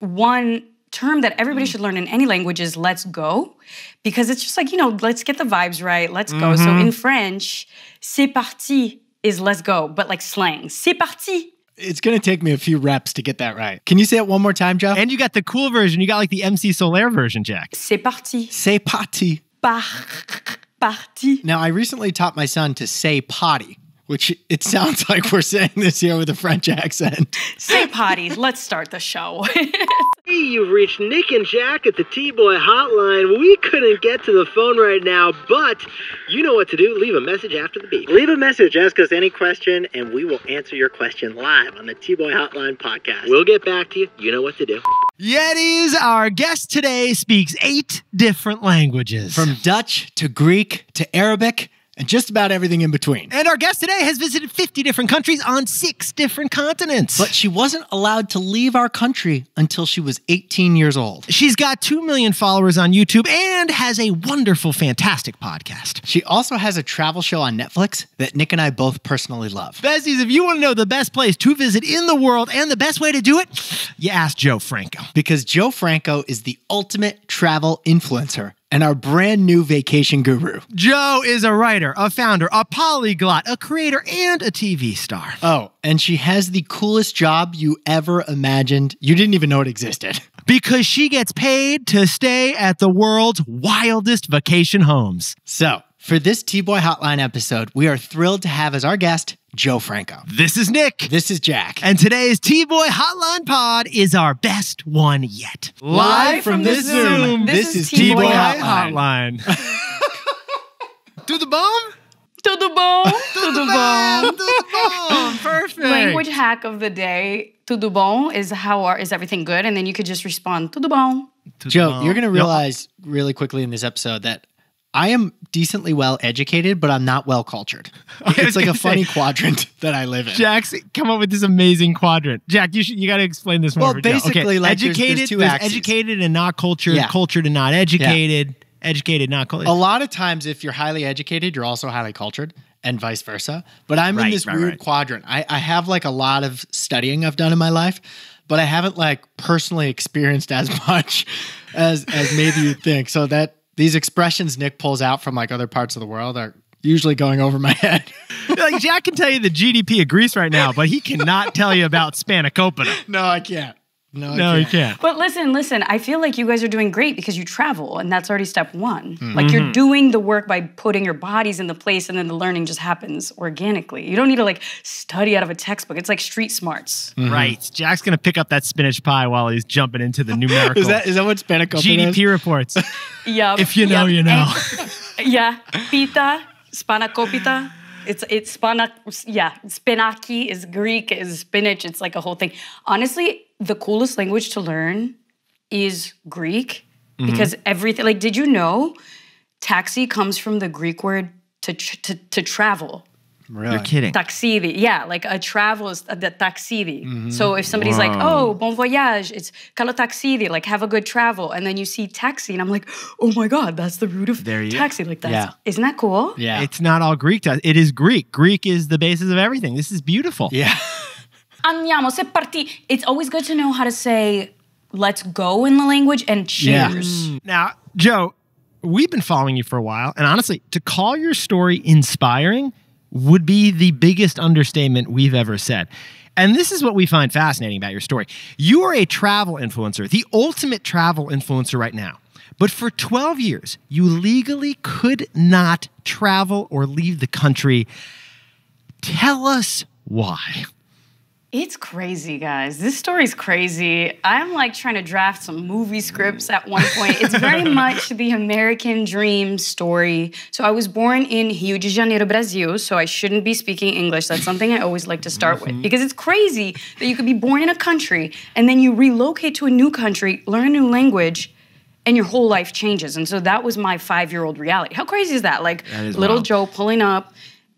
one term that everybody mm. should learn in any language is let's go because it's just like, you know, let's get the vibes right, let's go. So mm-hmm. in French, c'est parti is let's go, but like slang. C'est parti. It's going to take me a few reps to get that right. Can you say it one more time, Jeff? And you got the cool version. You got like the MC Solaar version, Jack. C'est parti. C'est parti. Par parti. Now, I recently taught my son to say potty, which it sounds like we're saying this here with a French accent. Say potty. Let's start the show. Hey, you've reached Nick and Jack at the T-Boy hotline. We couldn't get to the phone right now, but you know what to do. Leave a message after the beep. Leave a message, ask us any question, and we will answer your question live on the T-Boy Hotline podcast. We'll get back to you. You know what to do. Yetis, our guest today speaks eight different languages. From Dutch to Greek to Arabic and just about everything in between. and our guest today has visited 50 different countries on six different continents. But she wasn't allowed to leave our country until she was 18 years old. She's got 2 million followers on YouTube and has a wonderful, fantastic podcast. She also has a travel show on Netflix that Nick and I both personally love. Besties, if you want to know the best place to visit in the world and the best way to do it, you ask Jo Franco. Because Jo Franco is the ultimate travel influencer and our brand new vacation guru. Jo is a writer, a founder, a polyglot, a creator, and a TV star. Oh, and she has the coolest job you ever imagined. You didn't even know it existed. Because she gets paid to stay at the world's wildest vacation homes. So, for this T Boy Hotline episode, we are thrilled to have as our guest Jo Franco. This is Nick. This is Jack. And today's T Boy Hotline Pod is our best one yet. Live from this Zoom, this is T-Boy T-Boy Hotline. Do the bomb? to the bone. To the bone. Do the bone. Perfect. Language hack of the day. To the bone is how are, is everything good? And then you could just respond to the bone. Jo, you're going to realize really quickly in this episode that I am decently well educated, but I'm not well cultured. It's like a funny say- quadrant that I live in. Jack's come up with this amazing quadrant. Jack, you should you got to explain this more. Well, basically, okay. like, there's- there's educated, two there's axes. educated and not cultured, Yeah. cultured and not educated, educated not cultured. a lot of times, if you're highly educated, you're also highly cultured, and vice versa. But I'm in this right, weird right. quadrant. I, I have like a lot of studying I've done in my life, but I haven't like personally experienced as much as as maybe you'd think. So that these expressions Nick pulls out from like other parts of the world are usually going over my head. like Jack can tell you the GDP of Greece right now, but he cannot tell you about Spanakopita. no, I can't. No, I No, can't. he can't. But listen, listen, I feel like you guys are doing great because you travel, and that's already step one. Hmm. Like Mm-hmm. you're doing the work by putting your bodies in the place, and then the learning just happens organically. You don't need to like study out of a textbook. It's like street smarts. Mm-hmm. Right. Jack's gonna pick up that spinach pie while he's jumping into the numerical Is that is that what Spanakopita GDP is? reports. Yup. If you know, yup. you know. Yeah. Pita, spanakopita. It's it's spanak. Yeah, spinaki is Greek, is spinach. It's like a whole thing. Honestly, the coolest language to learn is Greek Mm-hmm. because everything. Like, did you know, taxi comes from the Greek word to to, to travel. Really? You're kidding. Taxidi, yeah, like a travel is the taxidi. Mm-hmm. So if somebody's like, "Oh, bon voyage," it's kalo taxidi, like have a good travel, and then you see taxi, and I'm like, "Oh my god, that's the root of There you- taxi." Like that's Yeah. isn't that cool? Yeah. It's not all Greek. to. It is Greek. Greek is the basis of everything. This is beautiful. yeah. Andiamo, c'est parti. It's always good to know how to say "let's go" in the language and Yeah. cheers. Mm. Now, Jo, we've been following you for a while, and honestly, to call your story inspiring would be the biggest understatement we've ever said. And this is what we find fascinating about your story. You are a travel influencer, the ultimate travel influencer right now. But for 12 years, you legally could not travel or leave the country. Tell us why. It's crazy, guys. This story's crazy. I'm like trying to draft some movie scripts at one point. It's very much the American dream story. So I was born in Rio de Janeiro, Brazil, so I shouldn't be speaking English. That's something I always like to start with mm-hmm. because it's crazy that you could be born in a country and then you relocate to a new country, learn a new language, and your whole life changes. And so that was my five year old reality. How crazy is that? Like is little wild. Jo pulling up,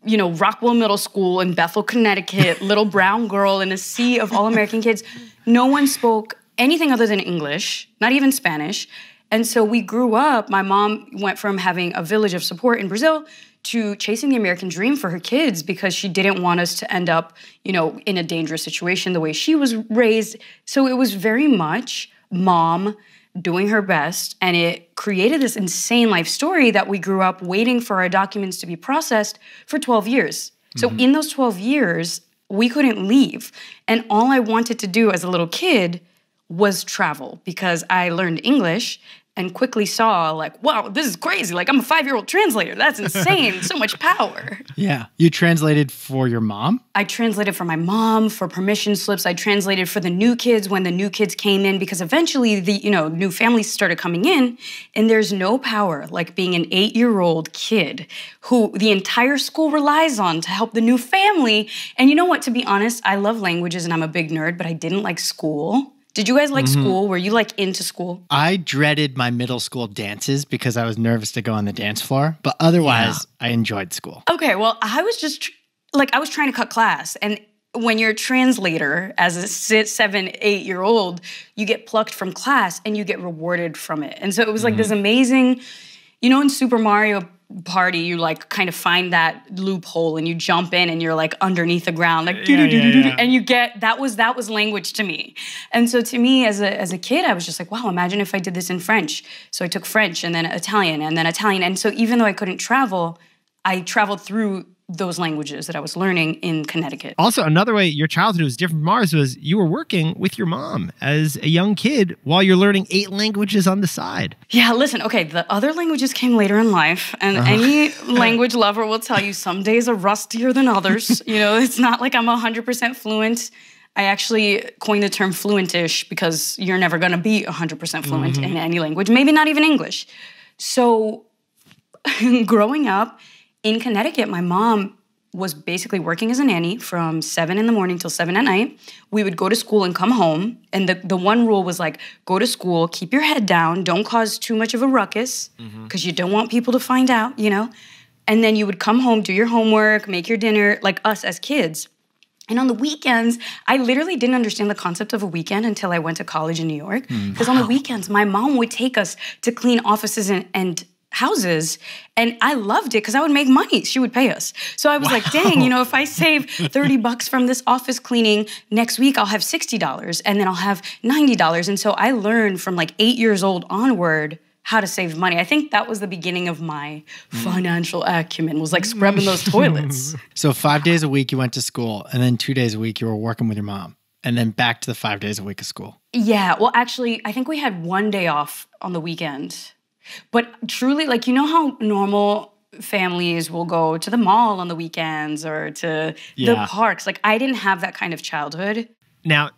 you know, Rockwell Middle School in Bethel, Connecticut, little brown girl in a sea of all American kids. No one spoke anything other than English, not even Spanish. And so we grew up, my mom went from having a village of support in Brazil to chasing the American dream for her kids because she didn't want us to end up, you know, in a dangerous situation the way she was raised. So it was very much mom doing her best and it created this insane life story that we grew up waiting for our documents to be processed for 12 years. So mm-hmm. in those 12 years, we couldn't leave. And all I wanted to do as a little kid was travel because I learned English and quickly saw like, wow, this is crazy. Like I'm a 5-year-old translator. That's insane. so much power. Yeah. You translated for your mom? I translated for my mom for permission slips. I translated for the new kids when the new kids came in because eventually the you know new families started coming in, and there's no power like being an eight-year-old kid who the entire school relies on to help the new family. And you know what? To be honest, I love languages and I'm a big nerd, but I didn't like school. Did you guys like mm-hmm. school? Were you like into school? I dreaded my middle school dances because I was nervous to go on the dance floor, but otherwise, I enjoyed school. Okay, well, I was just like I was trying to cut class, and when you're a translator as a six, seven, eight year old, you get plucked from class and you get rewarded from it. And so it was like mm-hmm. this amazing, you know, in Super Mario Party, you like kind of find that loophole and you jump in and you're like underneath the ground, like Yeah, yeah, yeah. and you get that was that was language to me. And so to me as a as a kid, I was just like, wow, imagine if I did this in French. So I took French and then Italian and then Italian. And so even though I couldn't travel, I traveled through those languages that I was learning in Connecticut. Also, another way your childhood was different from ours was you were working with your mom as a young kid while you're learning eight languages on the side. Yeah, listen, okay, the other languages came later in life, and uh-huh. any language lover will tell you some days are rustier than others. you know, it's not like I'm 100% fluent. I actually coined the term fluentish because you're never gonna be 100% fluent mm-hmm. in any language, maybe not even English. So, growing up in Connecticut, my mom was basically working as a nanny from seven in the morning till seven at night. We would go to school and come home. And the, the one rule was like, go to school, keep your head down, don't cause too much of a ruckus, mm-hmm. because you don't want people to find out, you know? And then you would come home, do your homework, make your dinner, like us as kids. And on the weekends, I literally didn't understand the concept of a weekend until I went to college in New York. Hmm. Because on the weekends, my mom would take us to clean offices and, and houses. And I loved it because I would make money. She would pay us. So I was like, dang, you know, if I save 30 bucks from this office cleaning, next week I'll have $60 and then I'll have $90. And so I learned from like eight years old onward how to save money. I think that was the beginning of my hmm. financial acumen was like scrubbing those toilets. So, five days a week you went to school, and then two days a week you were working with your mom, and then back to the five days a week of school. Yeah, well, actually, I think we had one day off on the weekend. But truly, like, you know how normal families will go to the mall on the weekends or to Yeah. the parks? Like, I didn't have that kind of childhood. Now,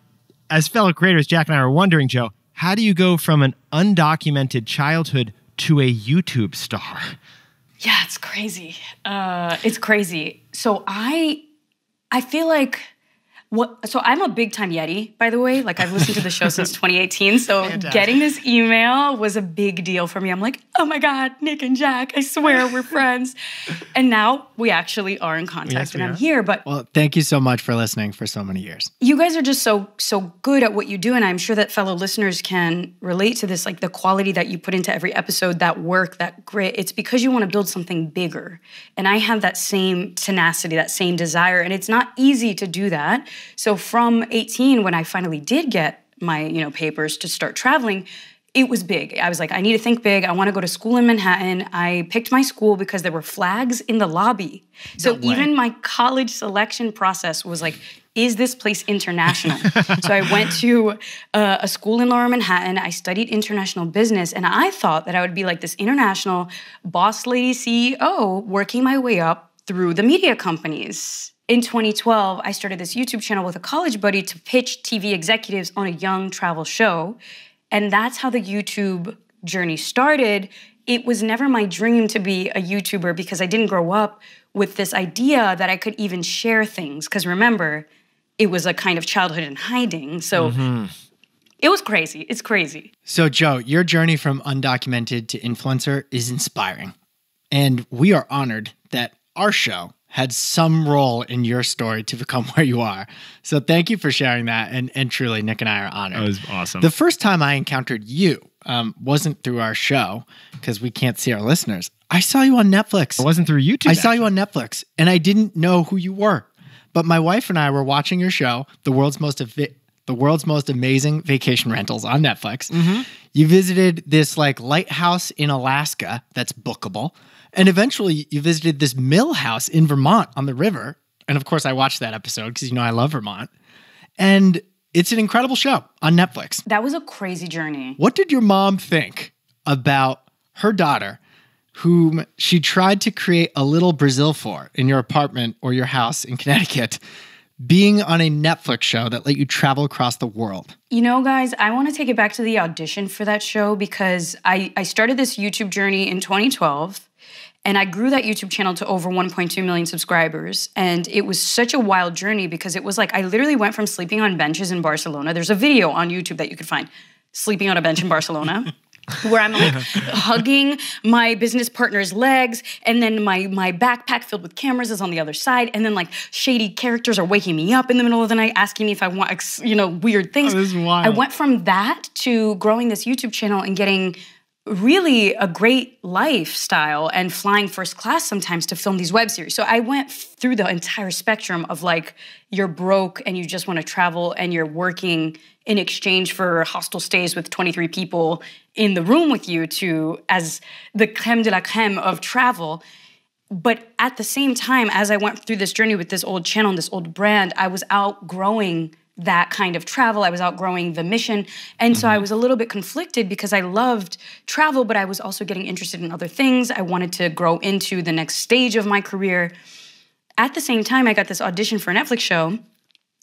as fellow creators, Jack and I are wondering, Jo, how do you go from an undocumented childhood to a YouTube star? Yeah, it's crazy. Uh, it's crazy. So I, I feel like what. So I'm a big time Yeti, by the way. Like I've listened to the show since 2018. So Fantastic. getting this email was a big deal for me. I'm like, oh my god, Nick and Jack. I swear we're friends. And now we actually are in contact, Yes, and I'm are. here. But Well, thank you so much for listening for so many years. you guys are just so so good at what you do and i'm sure that fellow listeners can relate to this like the quality that you put into every episode that work that grit it's because you want to build something bigger and i have that same tenacity that same desire and it's not easy to do that so from 18 when i finally did get my you know papers to start traveling it was big. I was like, I need to think big. I want to go to school in Manhattan. I picked my school because there were flags in the lobby. So even my college selection process was like, is this place international? so I went to uh, a school in Lower Manhattan. I studied international business, and I thought that I would be like this international boss lady CEO working my way up through the media companies. In 2012, I started this YouTube channel with a college buddy to pitch TV executives on a young travel show. And that's how the YouTube journey started. It was never my dream to be a YouTuber because I didn't grow up with this idea that I could even share things. Because remember, it was a kind of childhood in hiding. So mm-hmm. it was crazy. It's crazy. So, Jo, your journey from undocumented to influencer is inspiring. And we are honored that our show had some role in your story to become where you are. So, thank you for sharing that. And, and truly, Nick and I are honored. That was awesome. The first time I encountered you um, wasn't through our show because we can't see our listeners. I saw you on Netflix. It wasn't through YouTube. I saw you on Netflix, and I didn't know who you were. But my wife and I were watching your show, the world's most the world's most amazing vacation rentals on Netflix. You visited this like lighthouse in Alaska that's bookable, and eventually you visited this mill house in Vermont on the river. And of course, I watched that episode because you know I love Vermont, and it's an incredible show on Netflix. That was a crazy journey. What did your mom think about her daughter, whom she tried to create a little Brazil for in your apartment or your house in Connecticut, being on a Netflix show that let you travel across the world? You know, guys, I want to take it back to the audition for that show because I, I started this YouTube journey in 2012 and I grew that YouTube channel to over 1.2 million subscribers. And it was such a wild journey because it was like I literally went from sleeping on benches in Barcelona. There's a video on YouTube that you could find sleeping on a bench in Barcelona. where I'm like hugging my business partner's legs, and then my my backpack filled with cameras is on the other side, and then like shady characters are waking me up in the middle of the night, asking me if I want ex- you know weird things. Oh, this is wild. I went from that to growing this YouTube channel and getting really a great lifestyle and flying first class sometimes to film these web series. So I went through the entire spectrum of like you're broke and you just want to travel and you're working in exchange for hostel stays with 23 people in the room with you to as the creme de la creme of travel. But at the same time, as I went through this journey with this old channel and this old brand, I was outgrowing that kind of travel. I was outgrowing the mission. And so I mm-hmm. was a little bit conflicted because I loved travel, but I was also getting interested in other things. I wanted to grow into the next stage of my career. At the same time, I got this audition for a Netflix show.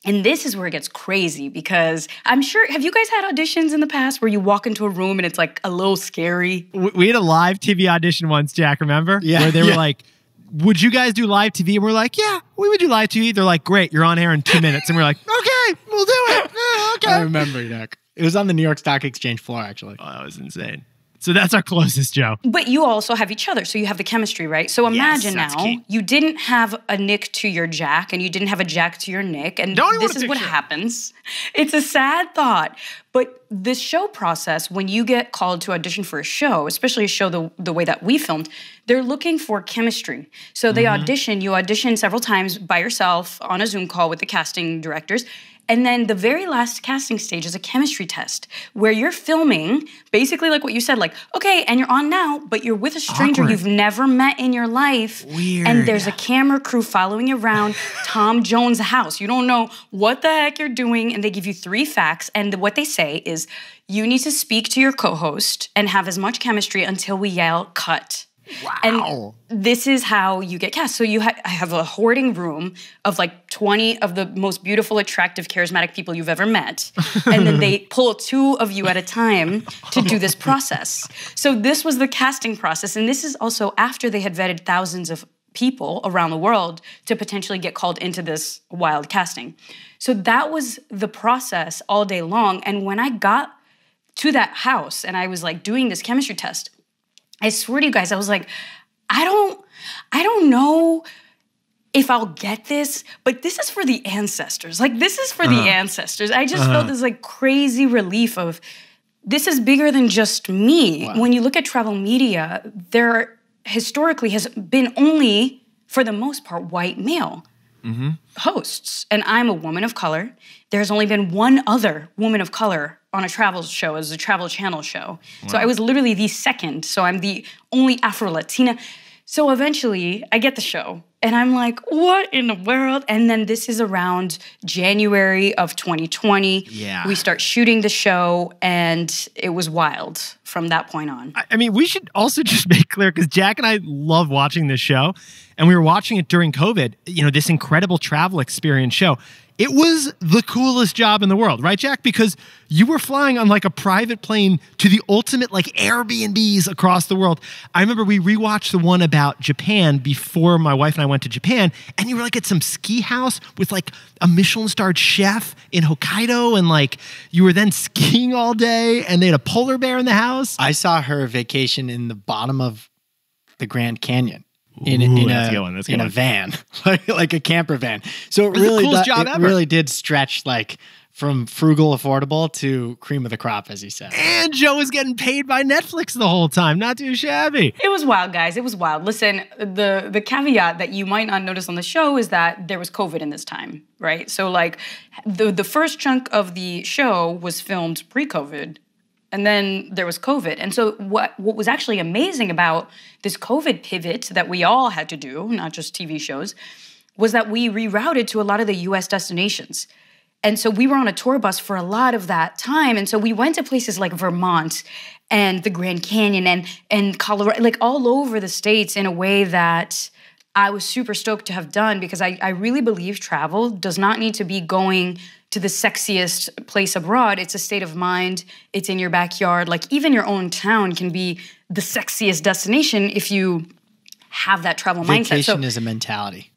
And this is where it gets crazy because I'm sure, have you guys had auditions in the past where you walk into a room and it's like a little scary? We- We had a live TV audition once, Jack, remember? Yeah, Where they yeah. were like, would you guys do live TV? And we're like, yeah, we would do live TV. They're like, great, you're on air in two minutes. And we're like, okay, we'll do it. Okay, I remember, Nick. It was on the New York Stock Exchange floor, actually. Oh, that was insane. So that's our closest, Jo. But you also have each other, so you have the chemistry, right? So imagine that's now key. you didn't have a Nick to your Jack, and you didn't have a Jack to your Nick, and Don't this is what happens. It's a sad thought, but this show process, when you get called to audition for a show, especially a show the the way that we filmed, they're looking for chemistry. So they Mm-hmm. audition. You audition several times by yourself on a Zoom call with the casting directors. And then the very last casting stage is a chemistry test where you're filming basically like what you said, like, okay, and you're on now, but you're with a stranger Awkward. you've never met in your life. Weird. And there's a camera crew following you around Tom Jones' house. You don't know what the heck you're doing. And they give you three facts. And what they say is you need to speak to your co host and have as much chemistry until we yell cut. Wow. And this is how you get cast. So you ha- I have a hoarding room of like 20 of the most beautiful, attractive, charismatic people you've ever met. And then they pull two of you at a time to do this process. So this was the casting process. And this is also after they had vetted thousands of people around the world to potentially get called into this wild casting. So that was the process all day long. And when I got to that house and I was like doing this chemistry test, I swear to you guys, I was like, I don't, I don't know if I'll get this, but this is for the ancestors. Like this is for the uh-huh. ancestors. I just uh-huh. felt this like crazy relief of this is bigger than just me. When you look at travel media, there historically has been only, for the most part, white male mm-hmm. hosts. And I'm a woman of color. There's only been one other woman of color on a travel show as a travel channel show. So I was literally the second. So I'm the only Afro Latina. So eventually I get the show and I'm like, what in the world? And then this is around January of 2020. Yeah. We start shooting the show and it was wild from that point on. I- I mean, we should also just make clear because Jack and I love watching this show, and we were watching it during COVID. You know, this incredible travel experience show. It was the coolest job in the world, right, Jack? Because you were flying on like a private plane to the ultimate like Airbnbs across the world. I remember we rewatched the one about Japan before my wife and I went to Japan, and you were like at some ski house with like a Michelin starred chef in Hokkaido, and like you were then skiing all day, and they had a polar bear in the house. I saw her vacation in the bottom of the Grand Canyon. In, Ooh, in, that's a a, good one, that's in good a van, like, like a camper van. So it was the really, coolest do- job it ever. really did stretch like from frugal affordable to cream of the crop, as he said. And Jo was getting paid by Netflix the whole time. Not too shabby. It was wild, guys. It was wild. Listen, the the caveat that you might not notice on the show is that there was COVID in this time, right? So like the the first chunk of the show was filmed pre-COVID. And then there was COVID. And so what what was actually amazing about this COVID pivot that we all had to do, not just TV shows, was that we rerouted to a lot of the US destinations. And so we were on a tour bus for a lot of that time. And so we went to places like Vermont and the Grand Canyon and and Colorado, like all over the states in a way that I was super stoked to have done because I, I really believe travel does not need to be going to the sexiest place abroad. It's a state of mind. It's in your backyard. Like even your own town can be the sexiest destination if you have that travel mindset. Vacation So is a mentality.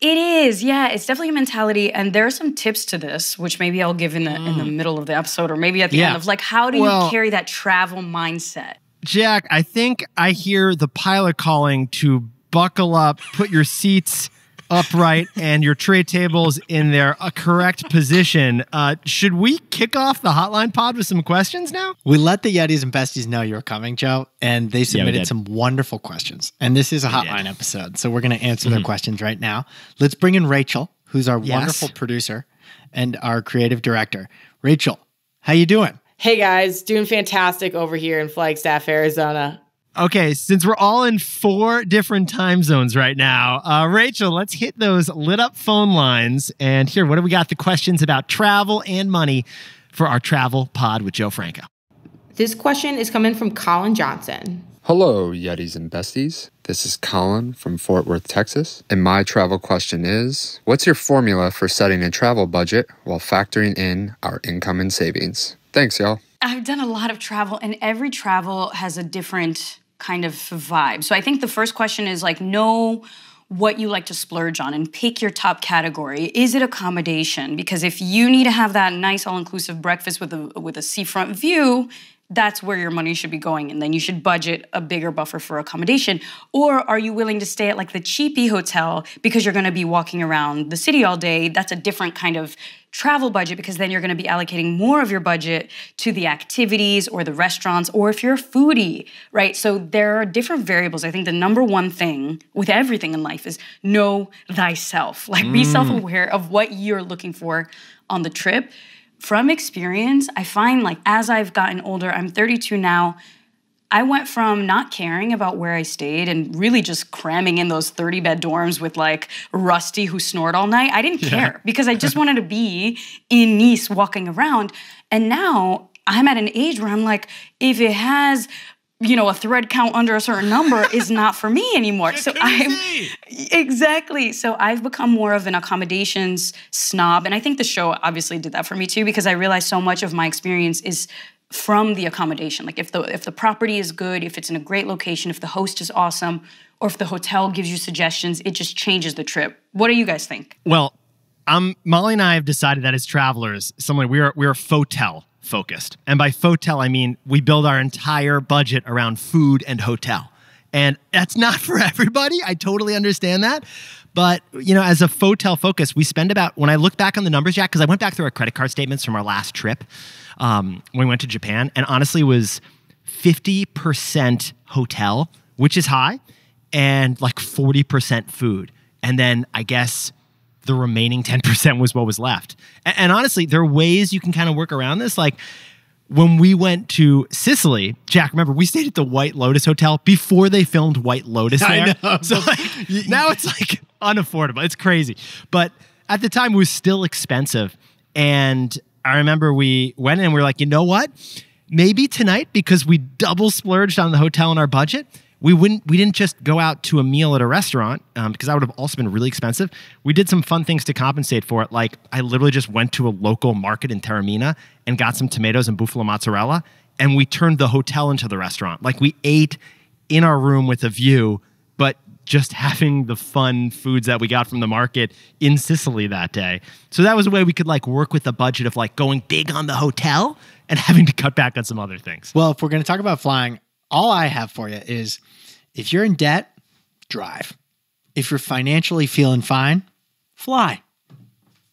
it is, yeah. It's definitely a mentality, and there are some tips to this, which maybe I'll give in the in the mm. middle of the episode, or maybe at the Yeah. end of like how do Well- you carry that travel mindset? Jack, I think I hear the pilot calling to buckle up, put your seats upright, and your tray tables in their uh, correct position. Uh, should we kick off the hotline pod with some questions now? We let the Yetis and Besties know you were coming, Jo, and they submitted did. some wonderful questions. And this is a hotline episode, so we're going to answer their questions right now. Let's bring in Rachel, who's our Yes. wonderful producer and our creative director. Rachel, how you doing? Hey guys, doing fantastic over here in Flagstaff, Arizona. Okay, since we're all in four different time zones right now, uh, Rachel, let's hit those lit up phone lines. And here, what do we got? The questions about travel and money for our travel pod with Jo Franco. This question is coming from Colin Johnson. Hello, Yetis and Besties. This is Colin from Fort Worth, Texas. And my travel question is What's your formula for setting a travel budget while factoring in our income and savings? Thanks, y'all. I've done a lot of travel, and every travel has a different kind of vibe. So I think the first question is like, know what you like to splurge on and pick your top category. Is it accommodation? Because if you need to have that nice all-inclusive breakfast with a with a seafront view, that's where your money should be going. And then you should budget a bigger buffer for accommodation. Or are you willing to stay at like the cheapy hotel because you're gonna be walking around the city all day? That's a different kind of travel budget because then you're going to be allocating more of your budget to the activities or the restaurants or if you're a foodie, right? So there are different variables. I think the number one thing with everything in life is know thyself. Like be mm. self-aware of what you're looking for on the trip. From experience, I find like as I've gotten older, I'm 32 now, I went from not caring about where I stayed and really just cramming in those 30 bed dorms with like Rusty who snored all night. I didn't care because I just wanted to be in Nice walking around. And now I'm at an age where I'm like, if it has, you know, a thread count under a certain number is not for me anymore. so I'm exactly. So I've become more of an accommodations snob. And I think the show obviously did that for me too, because I realized so much of my experience is from the accommodation. Like if the if the property is good, if it's in a great location, if the host is awesome, or if the hotel gives you suggestions, it just changes the trip. What do you guys think? Well, um, Molly and I have decided that as travelers, similar, we are we are fotel focused, and by fotel I mean we build our entire budget around food and hotel, and that's not for everybody. I totally understand that, but you know, as a fotel focus, we spend about when I look back on the numbers, Jack, because I went back through our credit card statements from our last trip um, when we went to Japan, and honestly, was fifty percent hotel, which is high, and like forty percent food, and then I guess the remaining 10% was what was left. And, and honestly, there are ways you can kind of work around this. Like when we went to Sicily, Jack, remember, we stayed at the White Lotus Hotel before they filmed White Lotus there. So like, now it's like unaffordable. It's crazy. But at the time, it was still expensive. And I remember we went and we are like, you know what? Maybe tonight, because we double splurged on the hotel and our budget, we wouldn't we didn't just go out to a meal at a restaurant um, because that would have also been really expensive we did some fun things to compensate for it like i literally just went to a local market in Taormina and got some tomatoes and buffalo mozzarella and we turned the hotel into the restaurant like we ate in our room with a view just having the fun foods that we got from the market in sicily that day so that was a way we could like work with the budget of like going big on the hotel and having to cut back on some other things Well, if we're going to talk about flying, all I have for you is if you're in debt, drive. If you're financially feeling fine, fly.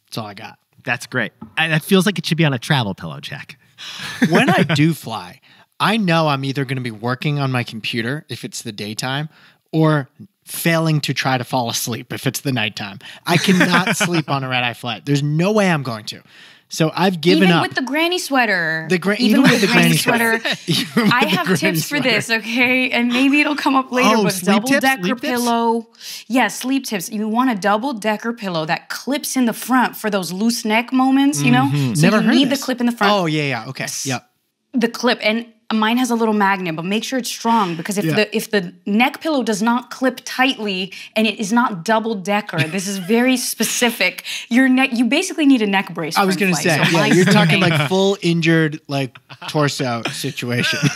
That's all I got. That's great. And that feels like it should be on a travel pillow, Jack. when I do fly, I know I'm either going to be working on my computer if it's the daytime or failing to try to fall asleep if it's the nighttime. I cannot sleep on a red eye flight. There's no way I'm going to. So I've given even up. with the granny sweater. The gra- even, even with with the the granny sweater. sweater. I have tips for sweater. this, okay? And maybe it'll come up later. Oh, but sleep tips? double decker Sleep pillow. Yeah, sleep tips. You want a double decker pillow that clips in the front for those loose neck moments, you know? Mm-hmm. Never you heard need this. the clip in the front. Oh yeah, yeah. Okay. Yep. the clip and mine has a little magnet but make sure it's strong because if Yeah. the if the neck pillow does not clip tightly and it is not double decker this is very specific your neck you basically need a neck brace I was gonna say, so yeah, you're talking like full injured, like torso situation.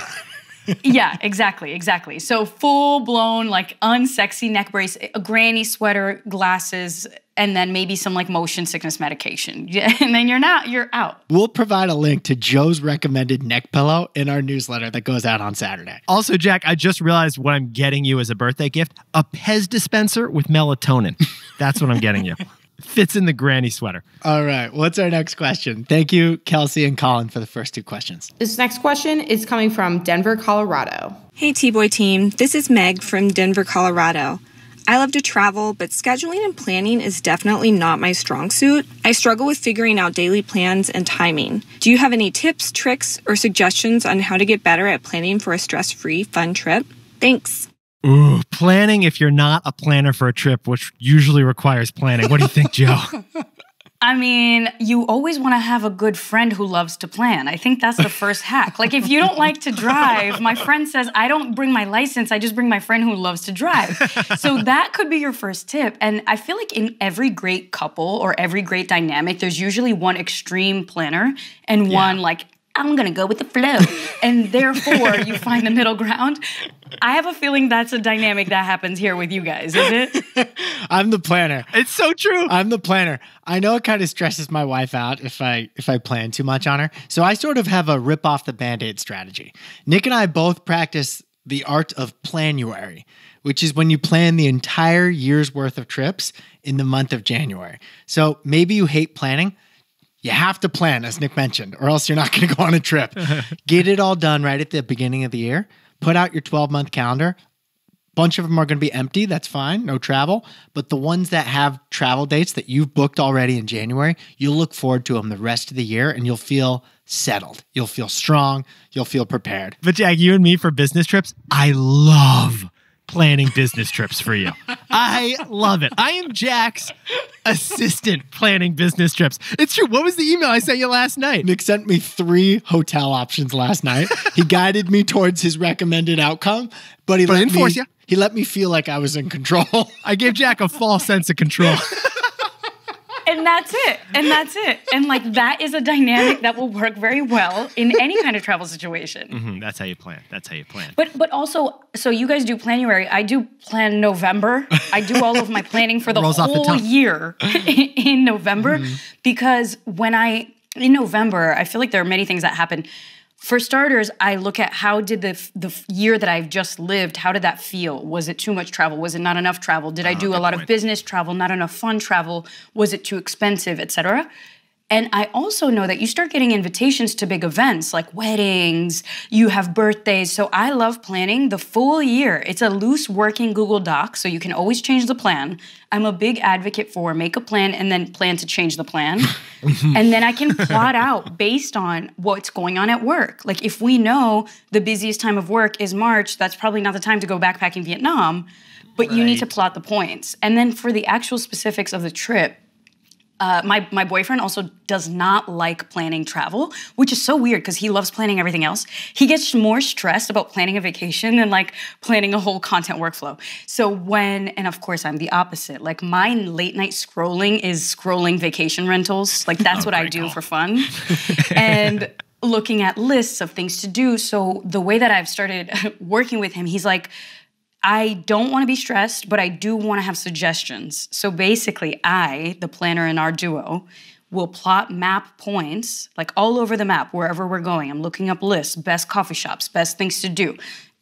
yeah exactly exactly so full blown like unsexy neck brace a granny sweater glasses and then maybe some like motion sickness medication yeah, and then you're not you're out we'll provide a link to Jo's recommended neck pillow in our newsletter that goes out on Saturday. Also, Jack, I just realized what I'm getting you as a birthday gift a Pez dispenser with melatonin. That's what I'm getting you. Fits in the granny sweater. All right. What's our next question? Thank you, Kelsey and Colin, for the first two questions. This next question is coming from Denver, Colorado. Hey T Boy team, this is Meg from Denver, Colorado. I love to travel, but scheduling and planning is definitely not my strong suit. I struggle with figuring out daily plans and timing. Do you have any tips, tricks, or suggestions on how to get better at planning for a stress free, fun trip? Thanks. Ooh, planning if you're not a planner for a trip, which usually requires planning. What do you think, Jo? I mean, you always want to have a good friend who loves to plan. I think that's the first hack. Like, if you don't like to drive, my friend says, I don't bring my license, I just bring my friend who loves to drive. So, that could be your first tip. And I feel like in every great couple or every great dynamic, there's usually one extreme planner and one like, I'm gonna go with the flow. and therefore, you find the middle ground. I have a feeling that's a dynamic that happens here with you guys, is it? I'm the planner. it's so true. I'm the planner. I know it kind of stresses my wife out if I if I plan too much on her. So I sort of have a rip off the band-aid strategy. Nick and I both practice the art of planuary, which is when you plan the entire year's worth of trips in the month of January. So maybe you hate planning. You have to plan, as Nick mentioned, or else you're not going to go on a trip. Get it all done right at the beginning of the year. Put out your 12 month calendar bunch of them are going to be empty. That's fine, no travel. But the ones that have travel dates that you've booked already in January, you'll look forward to them the rest of the year and you'll feel settled. You'll feel strong. You'll feel prepared. But Jack, you and me for business trips, I love planning business trips for you. I love it. I am Jack's assistant planning business trips. It's true. What was the email I sent you last night? Nick sent me three hotel options last night. he guided me towards his recommended outcome, but he But let me, He let me feel like I was in control. I gave Jack a false sense of control. And that's it. And that's it. And like that is a dynamic that will work very well in any kind of travel situation. Mhm, that's how you plan. That's how you plan. But but also, so you guys do Planuary. I do plan November. I do all of my planning for the Rolls off the whole year in November because when I in November, I feel like there are many things that happen. For starters, I look at how did the the year that I've just lived, how did that feel? Was it too much travel? Was it not enough travel? Did I ah, do a lot of business travel, not enough fun travel? Was it too expensive, etc.? And I also know that you start getting invitations to big events like weddings, you have birthdays. So I love planning the full year. It's a loose working Google Doc, so you can always change the plan. I'm a big advocate for make a plan and then plan to change the plan. and then I can plot out based on what's going on at work. Like if we know the busiest time of work is March, that's probably not the time to go backpacking Vietnam, but you need to plot the points. And then for the actual specifics of the trip, uh, my my boyfriend also does not like planning travel, which is so weird because he loves planning everything else. He gets more stressed about planning a vacation than like planning a whole content workflow. So when and of course I'm the opposite. Like my late night scrolling is scrolling vacation rentals. Like that's what I do for fun, and looking at lists of things to do. So the way that I've started working with him, he's like. I don't want to be stressed, but I do want to have suggestions. So basically, I, the planner in our duo, will plot map points like all over the map, wherever we're going. I'm looking up lists, best coffee shops, best things to do,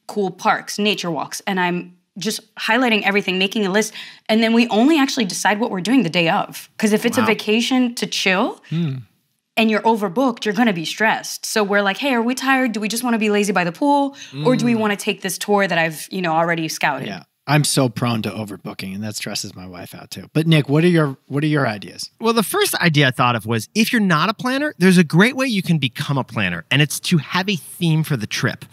cool parks, nature walks, and I'm just highlighting everything, making a list, and then we only actually decide what we're doing the day of. Because if it's a vacation to chill, hmm. And you're overbooked, you're gonna be stressed. So we're like, hey, are we tired? Do we just wanna be lazy by the pool? Or do we mm. wanna take this tour that I've, you know, already scouted? Yeah. I'm so prone to overbooking and that stresses my wife out too. But Nick, what are your what are your ideas? Well, the first idea I thought of was if you're not a planner, there's a great way you can become a planner, and it's to have a theme for the trip.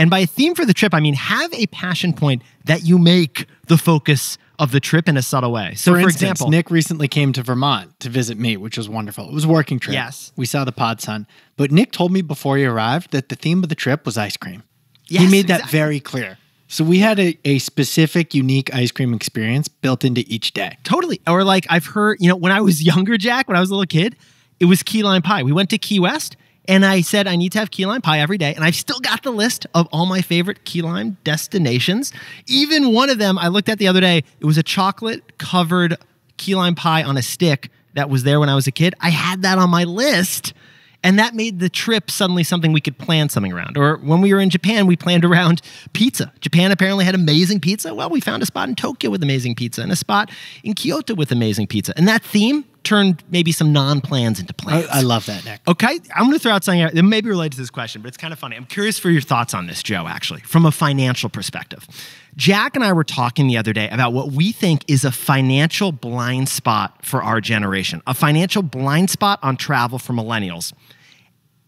And by a theme for the trip, I mean have a passion point that you make the focus of the trip in a subtle way. So, for, for, instance, example, Nick recently came to Vermont to visit me, which was wonderful. It was a working trip. Yes. We saw the pod sun. But Nick told me before he arrived that the theme of the trip was ice cream. Yes, he made that exactly. very clear. So we had a, a specific, unique ice cream experience built into each day. Totally. Or like I've heard, you know, when I was younger, Jack, when I was a little kid, it was key lime pie. We went to Key West and I said I need to have key lime pie every day. And I've still got the list of all my favorite key lime destinations. Even one of them I looked at the other day, it was a chocolate covered key lime pie on a stick that was there when I was a kid. I had that on my list. And that made the trip suddenly something we could plan something around. Or when we were in Japan, we planned around pizza. Japan apparently had amazing pizza. Well, we found a spot in Tokyo with amazing pizza and a spot in Kyoto with amazing pizza. And that theme turned maybe some non plans into I, plans. I love that, Nick. Okay, I'm going to throw out something that may be related to this question, but it's kind of funny. I'm curious for your thoughts on this, Jo, actually, from a financial perspective. Jack and I were talking the other day about what we think is a financial blind spot for our generation, a financial blind spot on travel for millennials,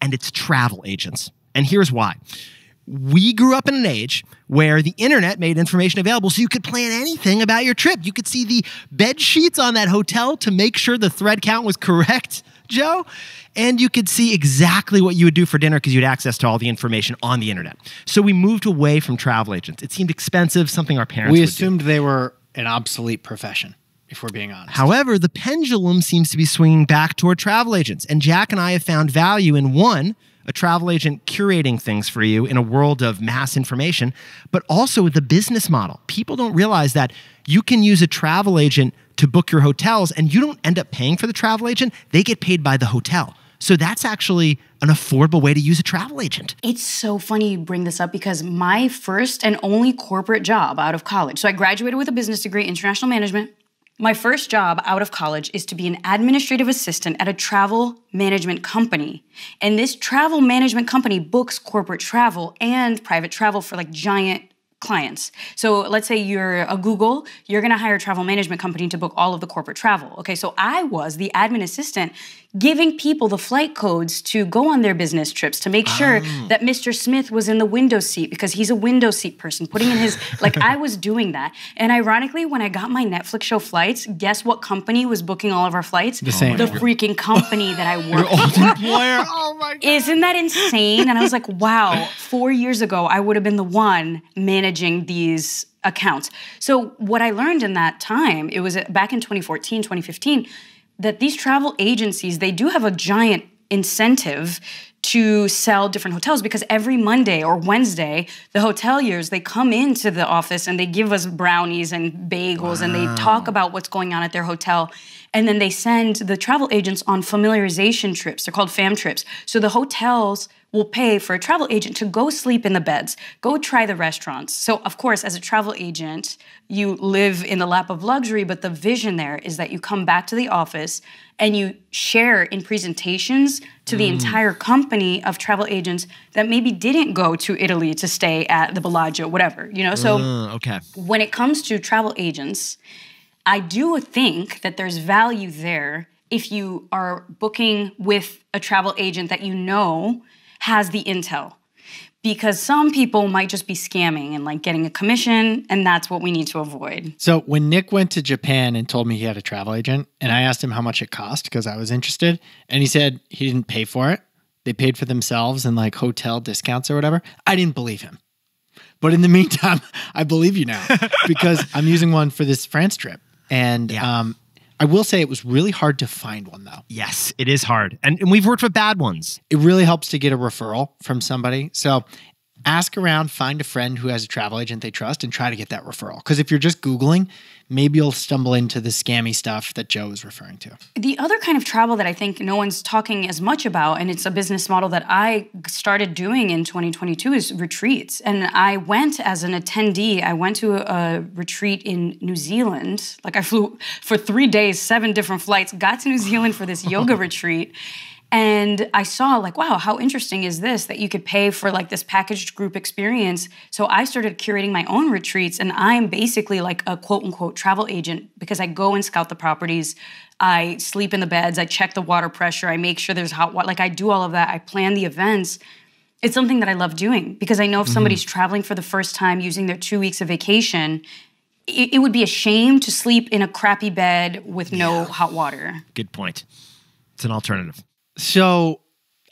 and it's travel agents. And here's why. We grew up in an age where the internet made information available so you could plan anything about your trip. You could see the bed sheets on that hotel to make sure the thread count was correct, Jo. And you could see exactly what you would do for dinner because you had access to all the information on the internet. So we moved away from travel agents. It seemed expensive, something our parents We would do. assumed they were an obsolete profession, if we're being honest. However, the pendulum seems to be swinging back toward travel agents. And Jack and I have found value in one, a travel agent curating things for you in a world of mass information, but also the business model. People don't realize that you can use a travel agent to book your hotels and you don't end up paying for the travel agent, they get paid by the hotel. So that's actually an affordable way to use a travel agent. It's so funny you bring this up because my first and only corporate job out of college. So I graduated with a business degree, international management. My first job out of college is to be an administrative assistant at a travel management company. And this travel management company books corporate travel and private travel for like giant clients. So let's say you're a Google, you're going to hire a travel management company to book all of the corporate travel. Okay, so I was the admin assistant giving people the flight codes to go on their business trips to make sure ah. that Mr. Smith was in the window seat because he's a window seat person, putting in his like I was doing that. And ironically, when I got my Netflix show flights, guess what company was booking all of our flights? The same. The freaking company that I worked for. employer. oh my Isn't that insane? And I was like, wow, four years ago, I would have been the one managing these accounts. So, what I learned in that time, it was uh, back in 2014, 2015, that these travel agencies, they do have a giant incentive to sell different hotels because every Monday or Wednesday, the hoteliers they come into the office and they give us brownies and bagels and they talk about what's going on at their hotel. And then they send the travel agents on familiarization trips. They're called fam trips. So the hotels will pay for a travel agent to go sleep in the beds, go try the restaurants. So, of course, as a travel agent, you live in the lap of luxury, but the vision there is that you come back to the office and you share in presentations to the entire company of travel agents that maybe didn't go to Italy to stay at the Bellagio, whatever, you know? So, Uh, okay. when it comes to travel agents, I do think that there's value there if you are booking with a travel agent that you know has the intel. Because some people might just be scamming and like getting a commission, and that's what we need to avoid. So when Nick went to Japan and told me he had a travel agent, and I asked him how much it cost because I was interested, and he said he didn't pay for it. They paid for themselves and like hotel discounts or whatever. I didn't believe him. But in the meantime, I believe you now because I'm using one for this France trip. And Yeah. um, I will say it was really hard to find one though. Yes, it is hard. And, and we've worked with bad ones. It really helps to get a referral from somebody. So ask around, find a friend who has a travel agent they trust, and try to get that referral. Because if you're just Googling, maybe you'll stumble into the scammy stuff that Jo was referring to. The other kind of travel that I think no one's talking as much about, and it's a business model that I started doing in 2022, is retreats. And I went as an attendee, I went to a, a retreat in New Zealand. Like I flew for three days, seven different flights, got to New Zealand for this yoga retreat. And I saw, like, wow, how interesting is this that you could pay for like this packaged group experience? So I started curating my own retreats, and I'm basically like a quote unquote travel agent because I go and scout the properties. I sleep in the beds, I check the water pressure, I make sure there's hot water. Like, I do all of that, I plan the events. It's something that I love doing because I know if mm-hmm. somebody's traveling for the first time using their two weeks of vacation, it, it would be a shame to sleep in a crappy bed with no hot water. Good point. It's an alternative. So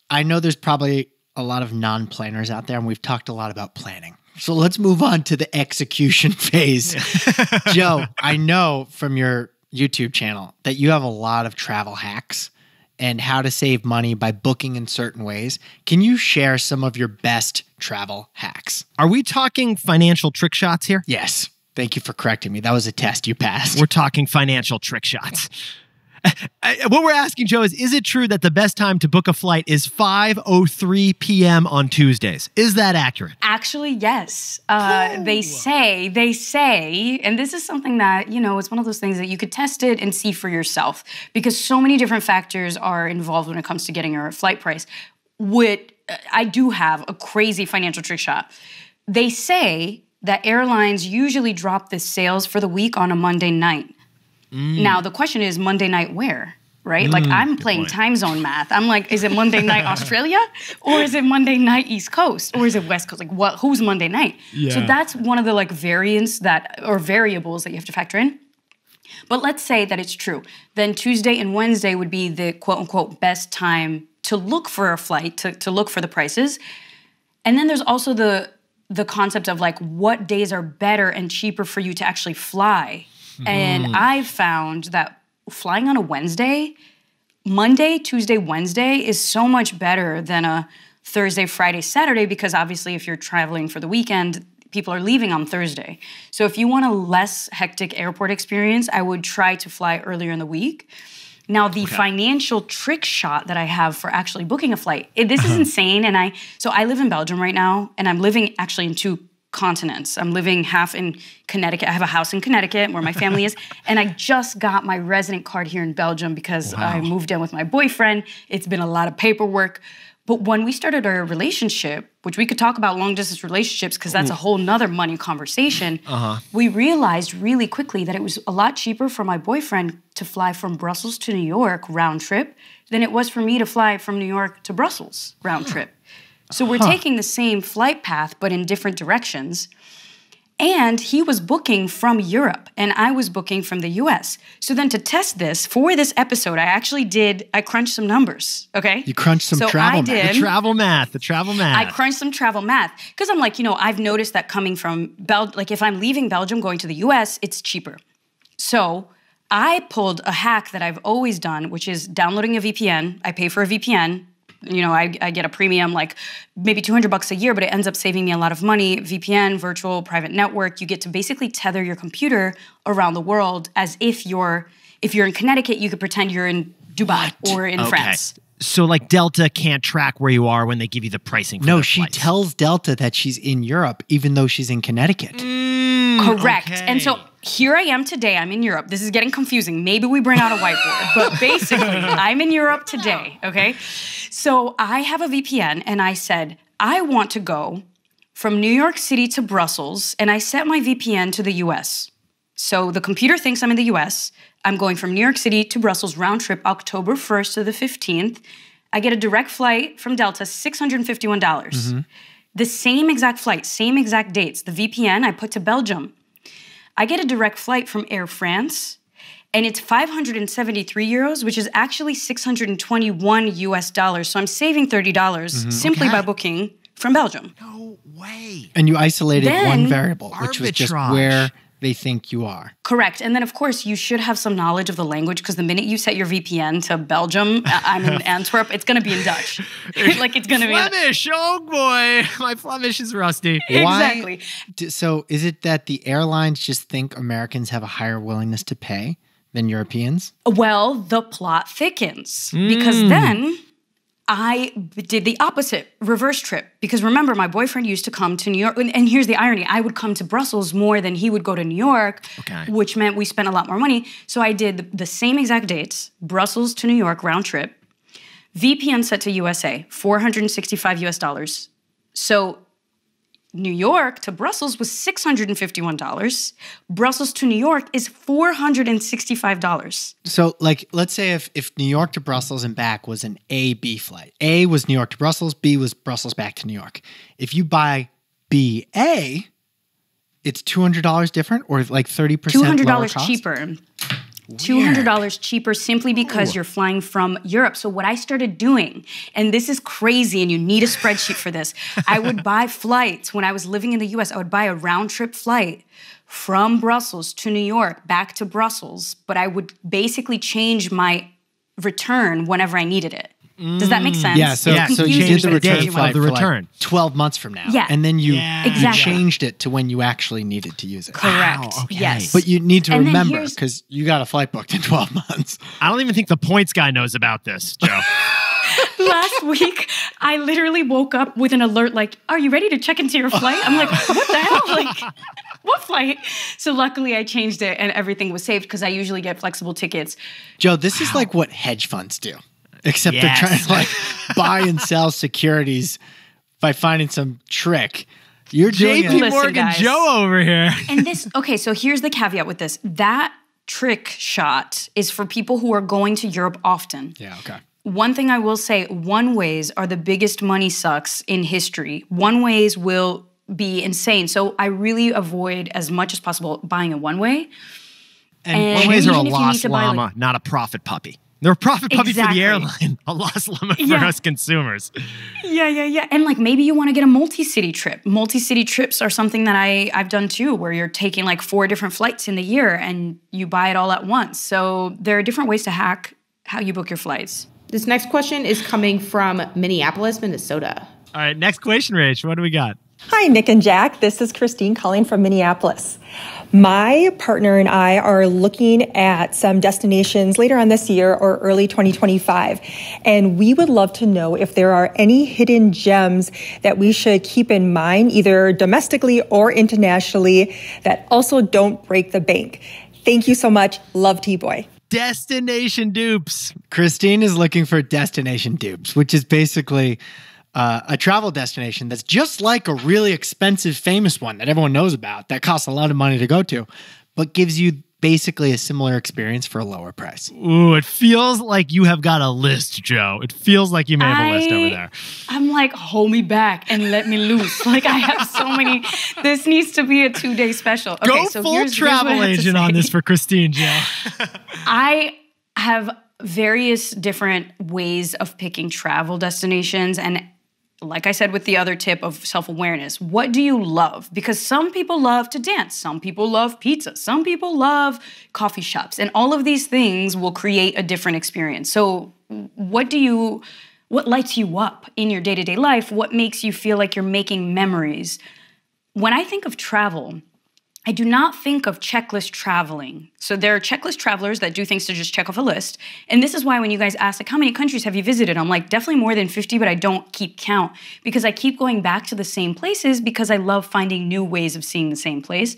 I know there's probably a lot of non planners out there, and we've talked a lot about planning. So let's move on to the execution phase. Jo, I know from your YouTube channel that you have a lot of travel hacks and how to save money by booking in certain ways. Can you share some of your best travel hacks? Are we talking financial trick shots here? Yes. Thank you for correcting me. That was a test you passed. We're talking financial trick shots. I- what we're asking Jo is is it true that the best time to book a flight is 5:03 p.m. on Tuesdays? Is that accurate? Actually, yes. Uh, they say, they say, and this is something that, you know, it's one of those things that you could test it and see for yourself because so many different factors are involved when it comes to getting your flight price. Would I do have a crazy financial trick shot. They say that airlines usually drop the sales for the week on a Monday night. Mm. Now, the question is Monday night where? Right? like mm, I'm playing time zone math. I'm like, is it Monday night Australia or is it Monday night East Coast or is it West Coast? Like what who's Monday night? So that's one of the like variants that or variables that you have to factor in. But let's say that it's true. Then Tuesday and Wednesday would be the quote unquote best time to look for a flight, to, to look for the prices. And then there's also the the concept of like what days are better and cheaper for you to actually fly. And mm. I've found that flying on a Wednesday, Monday, Tuesday, Wednesday is so much better than a Thursday, Friday, Saturday because obviously if you're traveling for the weekend, people are leaving on Thursday. So if you want a less hectic airport experience, I would try to fly earlier in the week. Now, the financial trick shot that I have for actually booking a flight, it- this is insane. And I, so I live in Belgium right now, and I'm living actually in two continents. I'm living half in Connecticut. I have a house in Connecticut where my family is. And I just got my resident card here in Belgium because I moved in with my boyfriend. It's been a lot of paperwork. But when we started our relationship, which we could talk about long distance relationships because that's a mm. whole nother money conversation, uh-huh. we realized really quickly that it was a lot cheaper for my boyfriend to fly from Brussels to New York round trip than it was for me to fly from New York to Brussels round hmm. trip. So we're taking the same flight path, but in different directions. And he was booking from Europe, and I was booking from the US. So then to test this for this episode, I actually did, I crunched some numbers, okay? You crunched some so travel math. The travel math, the travel math. I crunched some travel math because I'm like, you know, I've noticed that coming from Bel, like if I'm leaving Belgium going to the US, it's cheaper. So I pulled a hack that I've always done, which is downloading a VPN. I pay for a VPN. You know, I, I get a premium like maybe 200 bucks a year, but it ends up saving me a lot of money. VPN, virtual private network, you get to basically tether your computer around the world as if you're if you're in Connecticut, you could pretend you're in Dubai or in okay. France. So like Delta can't track where you are when they give you the pricing. For no, she flights. tells Delta that she's in Europe, even though she's in Connecticut. Mm, Correct. okay. And so here I am today. I'm in Europe. This is getting confusing. Maybe we bring out a whiteboard, but basically, I'm in Europe today. Okay. So I have a VPN and I said, I want to go from New York City to Brussels, and I set my VPN to the US. So the computer thinks I'm in the US. I'm going from New York City to Brussels round trip October 1st to the 15th. I get a direct flight from Delta, $651. dollars mm-hmm. The same exact flight, same exact dates. The VPN I put to Belgium. I get a direct flight from Air France, and it's 573 euros, which is actually 621 US dollars. So I'm saving $30 mm-hmm. simply by booking from Belgium. No way. And you isolated one Then- variable, which was just where they think you are. Correct. And then, of course, you should have some knowledge of the language because the minute you set your VPN to Belgium, uh, I- I'm in Antwerp, it's going to be in Dutch. like it's going to be. Flemish. Oh boy, my Flemish is rusty. Exactly. D- So is it that the airlines just think Americans have a higher willingness to pay than Europeans? Well, the plot thickens because hmm. then I did the opposite reverse trip. Because remember, my boyfriend used to come to New York. And and here's the irony I would come to Brussels more than he would go to New York, Okay. which meant we spent a lot more money. So I did the same exact dates Brussels to New York round trip, VPN set to USA, 465 US dollars. So New York to Brussels was $651. Brussels to New York is $465. So like let's say if if New York to Brussels and back was an A B flight. A was New York to Brussels, B was Brussels back to New York. If you buy B A, it's $200 different or like 30% two hundred lower dollars cost? cheaper. Two hundred dollars cheaper simply because you're flying from Europe. So what I started doing, and this is crazy, and you need a spreadsheet for this. I would buy flights when I was living in the U.S. I would buy a round trip flight from Brussels to New York, back to Brussels, but I would basically change my return whenever I needed it. Does that make sense? Yeah, so Yeah, so you did the return date you. flight of the for like return. 12 months from now. Yeah. And then you, Yeah. you Exactly. changed it to when you actually needed to use it. Correct. Wow, okay. Yes. But you need to And remember because you got a flight booked in 12 months. I don't even think the points guy knows about this, Jo. last week I literally woke up with an alert like, "Are you ready to check into your flight?" I'm like, "What the hell? Like, what flight?" So luckily I changed it and everything was saved because I usually get flexible tickets. Jo, this is like what hedge funds do, except Yes. they're trying to like buy and sell securities by finding some trick. You're doing JP it. Listen, Morgan guys. Jo over here. And this, okay, so here's the caveat with this: that trick shot is for people who are going to Europe often. Yeah, okay. One thing I will say one ways are the biggest money sucks in history. One ways will be insane. So I really avoid as much as possible buying a one way. And One ways are a even if you need lost to buy, like- llama, not a profit puppy. They're a profit puppy Exactly. for the airline, a lost llama for Yeah. us consumers. Yeah, yeah, yeah. And like maybe you want to get a multi-city trip. Multi-city trips are something that I I've done too where you're taking like four different flights in the year and you buy it all at once. So there are different ways to hack how you book your flights. This next question is coming from Minneapolis, Minnesota. All right, next question, Rach. What do we got? Hi, Nick and Jack. This is Christine calling from Minneapolis. My partner and I are looking at some destinations later on this year or early 2025. And we would love to know if there are any hidden gems that we should keep in mind, either domestically or internationally, that also don't break the bank. Thank you so much. Love T Boy. Destination dupes. Christine is looking for destination dupes, which is basically uh, a travel destination that's just like a really expensive, famous one that everyone knows about that costs a lot of money to go to, but gives you basically a similar experience for a lower price. Ooh, it feels like you have got a list, Jo. It feels like you may have a list over there. I'm like, hold me back and let me loose. Like I have so many. This needs to be a two day special. Okay, Go so full here's, here's what I travel have to agent on this for Christine, Jo. I have various different ways of picking travel destinations and like I said with the other tip of self-awareness, what do you love? Because some people love to dance, some people love pizza, some people love coffee shops, and all of these things will create a different experience. So, what do you what lights you up in your day-to-day life? What makes you feel like you're making memories? When I think of travel, I do not think of checklist traveling. So there are checklist travelers that do things to just check off a list. And this is why when you guys ask, like, how many countries have you visited? I'm like, definitely more than 50, but I don't keep count because I keep going back to the same places because I love finding new ways of seeing the same place.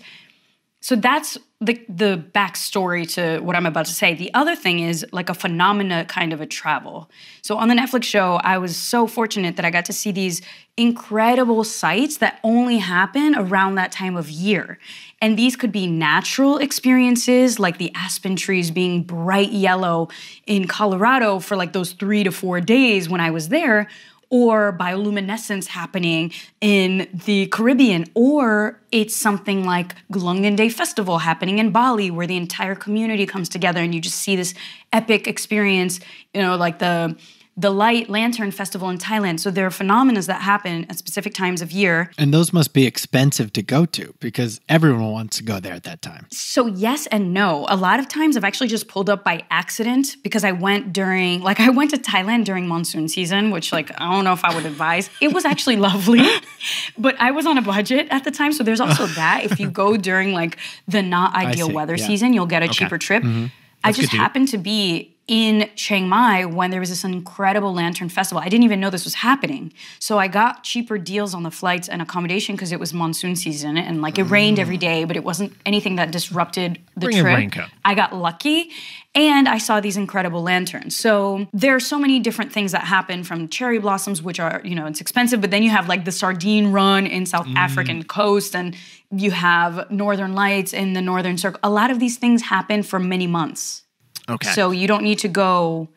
So that's the the backstory to what I'm about to say. The other thing is like a phenomena kind of a travel. So on the Netflix show, I was so fortunate that I got to see these incredible sights that only happen around that time of year. And these could be natural experiences like the aspen trees being bright yellow in Colorado for like those 3 to 4 days when I was there or bioluminescence happening in the Caribbean, or it's something like Galungan Day Festival happening in Bali, where the entire community comes together and you just see this epic experience, you know, like the the Light Lantern Festival in Thailand. So there are phenomena that happen at specific times of year. And those must be expensive to go to because everyone wants to go there at that time. So yes and no. A lot of times I've actually just pulled up by accident because I went during like I went to Thailand during monsoon season, which like I don't know if I would advise. It was actually lovely. but I was on a budget at the time, so there's also that. If you go during like the not ideal weather yeah. season, you'll get a cheaper trip. Mm-hmm. I just happened to be in Chiang Mai when there was this incredible lantern festival. I didn't even know this was happening. So I got cheaper deals on the flights and accommodation because it was monsoon season and like it rained every day, but it wasn't anything that disrupted the Bring a trip. raincoat. I got lucky and I saw these incredible lanterns. So there are so many different things that happen from cherry blossoms, which are, you know, it's expensive, but then you have like the sardine run in South Mm. African coast and you have northern lights in the northern circle. A lot of these things happen for many months. Okay. So you don't need to go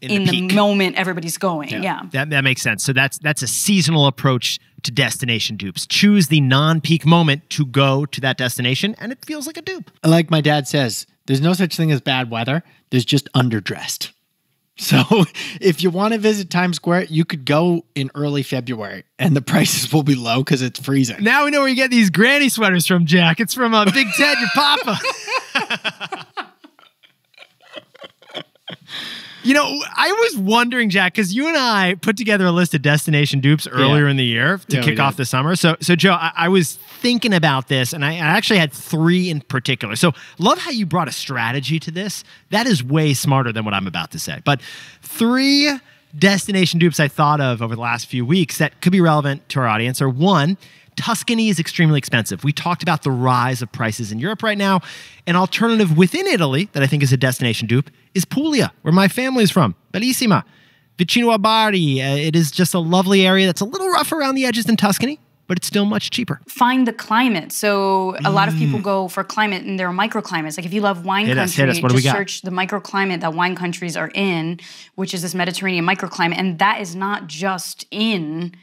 in, the, peak. moment everybody's going. Yeah. That, that makes sense. So that's that's a seasonal approach to destination dupes. Choose the non-peak moment to go to that destination, and it feels like a dupe. Like my dad says, there's no such thing as bad weather. There's just underdressed. So if you want to visit Times Square, you could go in early February and the prices will be low because it's freezing. Now we know where you get these granny sweaters from, Jack. It's from uh, Big Ted, your papa. You know, I was wondering, Jack, because you and I put together a list of destination dupes earlier Yeah. in the year to Yeah, kick off the summer. So, so Jo, I, I was thinking about this, and I, I actually had three in particular. So, love how you brought a strategy to this. That is way smarter than what I'm about to say. But three destination dupes I thought of over the last few weeks that could be relevant to our audience are one. Tuscany is extremely expensive. We talked about the rise of prices in Europe right now. An alternative within Italy that I think is a destination dupe is Puglia, where my family is from. Bellissima. Vicino a Bari. Uh, it is just a lovely area that's a little rough around the edges than Tuscany, but it's still much cheaper. Find the climate. So a lot of people go for climate and there are microclimates. Like if you love wine Mm. Hit us, country, us. We just search the microclimate that wine countries are in, which is this Mediterranean microclimate. And that is not just in,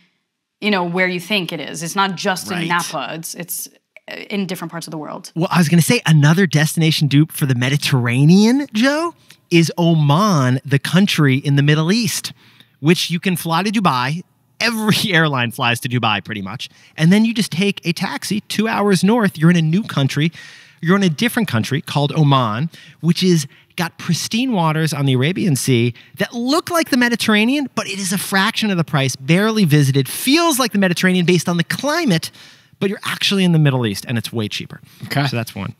you know, where you think it is. It's not just Right. in Napa. It's it's uh, in different parts of the world. Well, I was going to say another destination dupe for the Mediterranean, Jo, is Oman, the country in the Middle East, which you can fly to Dubai. Every airline flies to Dubai pretty much. And then you just take a taxi two hours north. You're in a new country. You're in a different country called Oman, which is got pristine waters on the Arabian Sea that look like the Mediterranean, but it is a fraction of the price, barely visited, feels like the Mediterranean based on the climate, but you're actually in the Middle East and it's way cheaper. Okay. So that's one.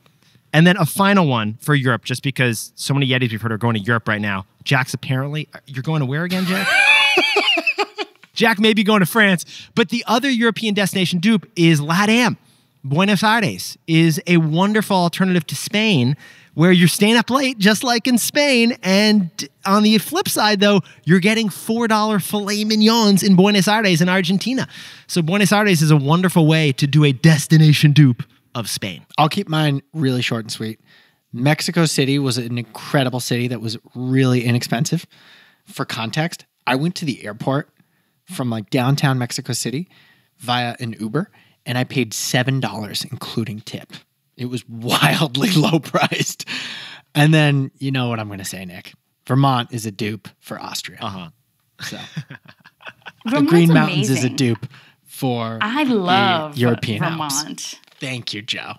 And then a final one for Europe, just because so many Yetis we've heard are going to Europe right now. Jack's apparently, you're going to where again, Jack? Jack may be going to France, but the other European destination dupe is LATAM. Buenos Aires is a wonderful alternative to Spain where you're staying up late, just like in Spain. And on the flip side, though, you're getting $4 filet mignons in Buenos Aires in Argentina. So Buenos Aires is a wonderful way to do a destination dupe of Spain. I'll keep mine really short and sweet. Mexico City was an incredible city that was really inexpensive. For context, I went to the airport from like downtown Mexico City via an Uber and I paid $7 including tip. It was wildly low priced. And then you know what I'm going to say, Nick. Vermont is a dupe for Austria. Uh-huh. So the Green Mountains is a dupe for I the love European Vermont. Alps. Thank you, Jo.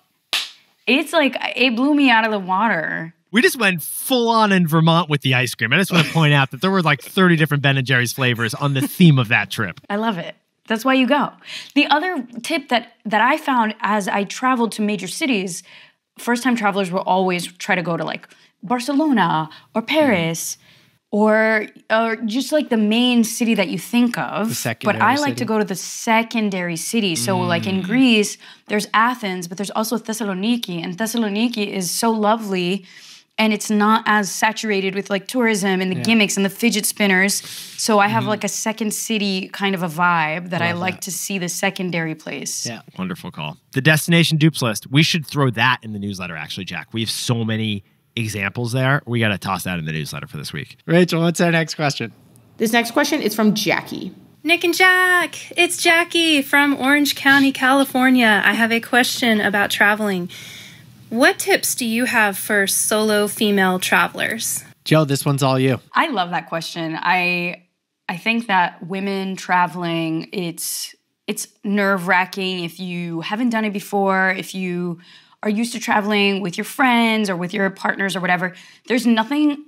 It's like it blew me out of the water. We just went full on in Vermont with the ice cream. I just want to point out that there were like 30 different Ben and Jerry's flavors on the theme of that trip. I love it. That's why you go. The other tip that that I found as I traveled to major cities, first time travelers will always try to go to like Barcelona or mm. Paris or or just like the main city that you think of. but I like city. to go to the secondary city. So like in mm. Greece, there's Athens, but there's also Thessaloniki and Thessaloniki is so lovely and it's not as saturated with like tourism and the gimmicks and the fidget spinners. So I have mm-hmm. like a second city kind of a vibe that I like to see the secondary place. Yeah. Wonderful call. The destination dupes list. We should throw that in the newsletter, actually, Jack. We have so many examples there. We got to toss that in the newsletter for this week. Rachel, what's our next question? This next question is from Jackie. Nick and Jack, it's Jackie from Orange County, California. I have a question about traveling. What tips do you have for solo female travelers? Jo, this one's all you. I love that question. I I think that women traveling, it's it's nerve wracking if you haven't done it before, if you are used to traveling with your friends or with your partners or whatever. There's nothing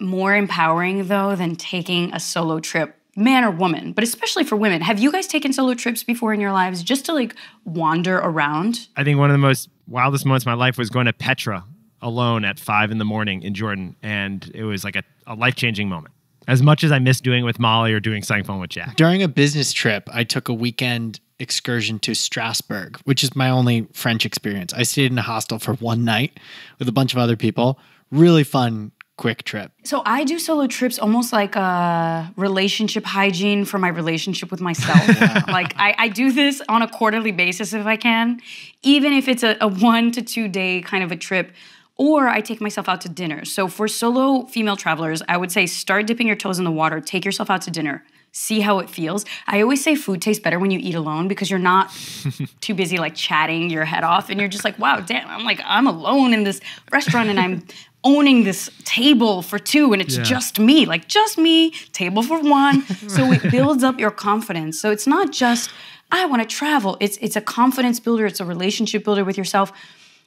more empowering though than taking a solo trip man or woman, but especially for women. Have you guys taken solo trips before in your lives just to like wander around? I think one of the most wildest moments of my life was going to Petra alone at five in the morning in Jordan. And it was like a, a life changing moment. As much as I miss doing it with Molly or doing Sang Phone with Jack. During a business trip, I took a weekend excursion to Strasbourg, which is my only French experience. I stayed in a hostel for one night with a bunch of other people. Really fun, quick trip. So I do solo trips almost like a relationship hygiene for my relationship with myself. Like I, I, do this on a quarterly basis if I can, even if it's a, a one to two day kind of a trip or I take myself out to dinner. So for solo female travelers, I would say start dipping your toes in the water, take yourself out to dinner, see how it feels. I always say food tastes better when you eat alone because you're not too busy like chatting your head off and you're just like, wow, damn, I'm like, I'm alone in this restaurant and I'm owning this table for two and it's yeah. just me, like just me, table for one. so it builds up your confidence. So it's not just, I want to travel. It's it's a confidence builder, it's a relationship builder with yourself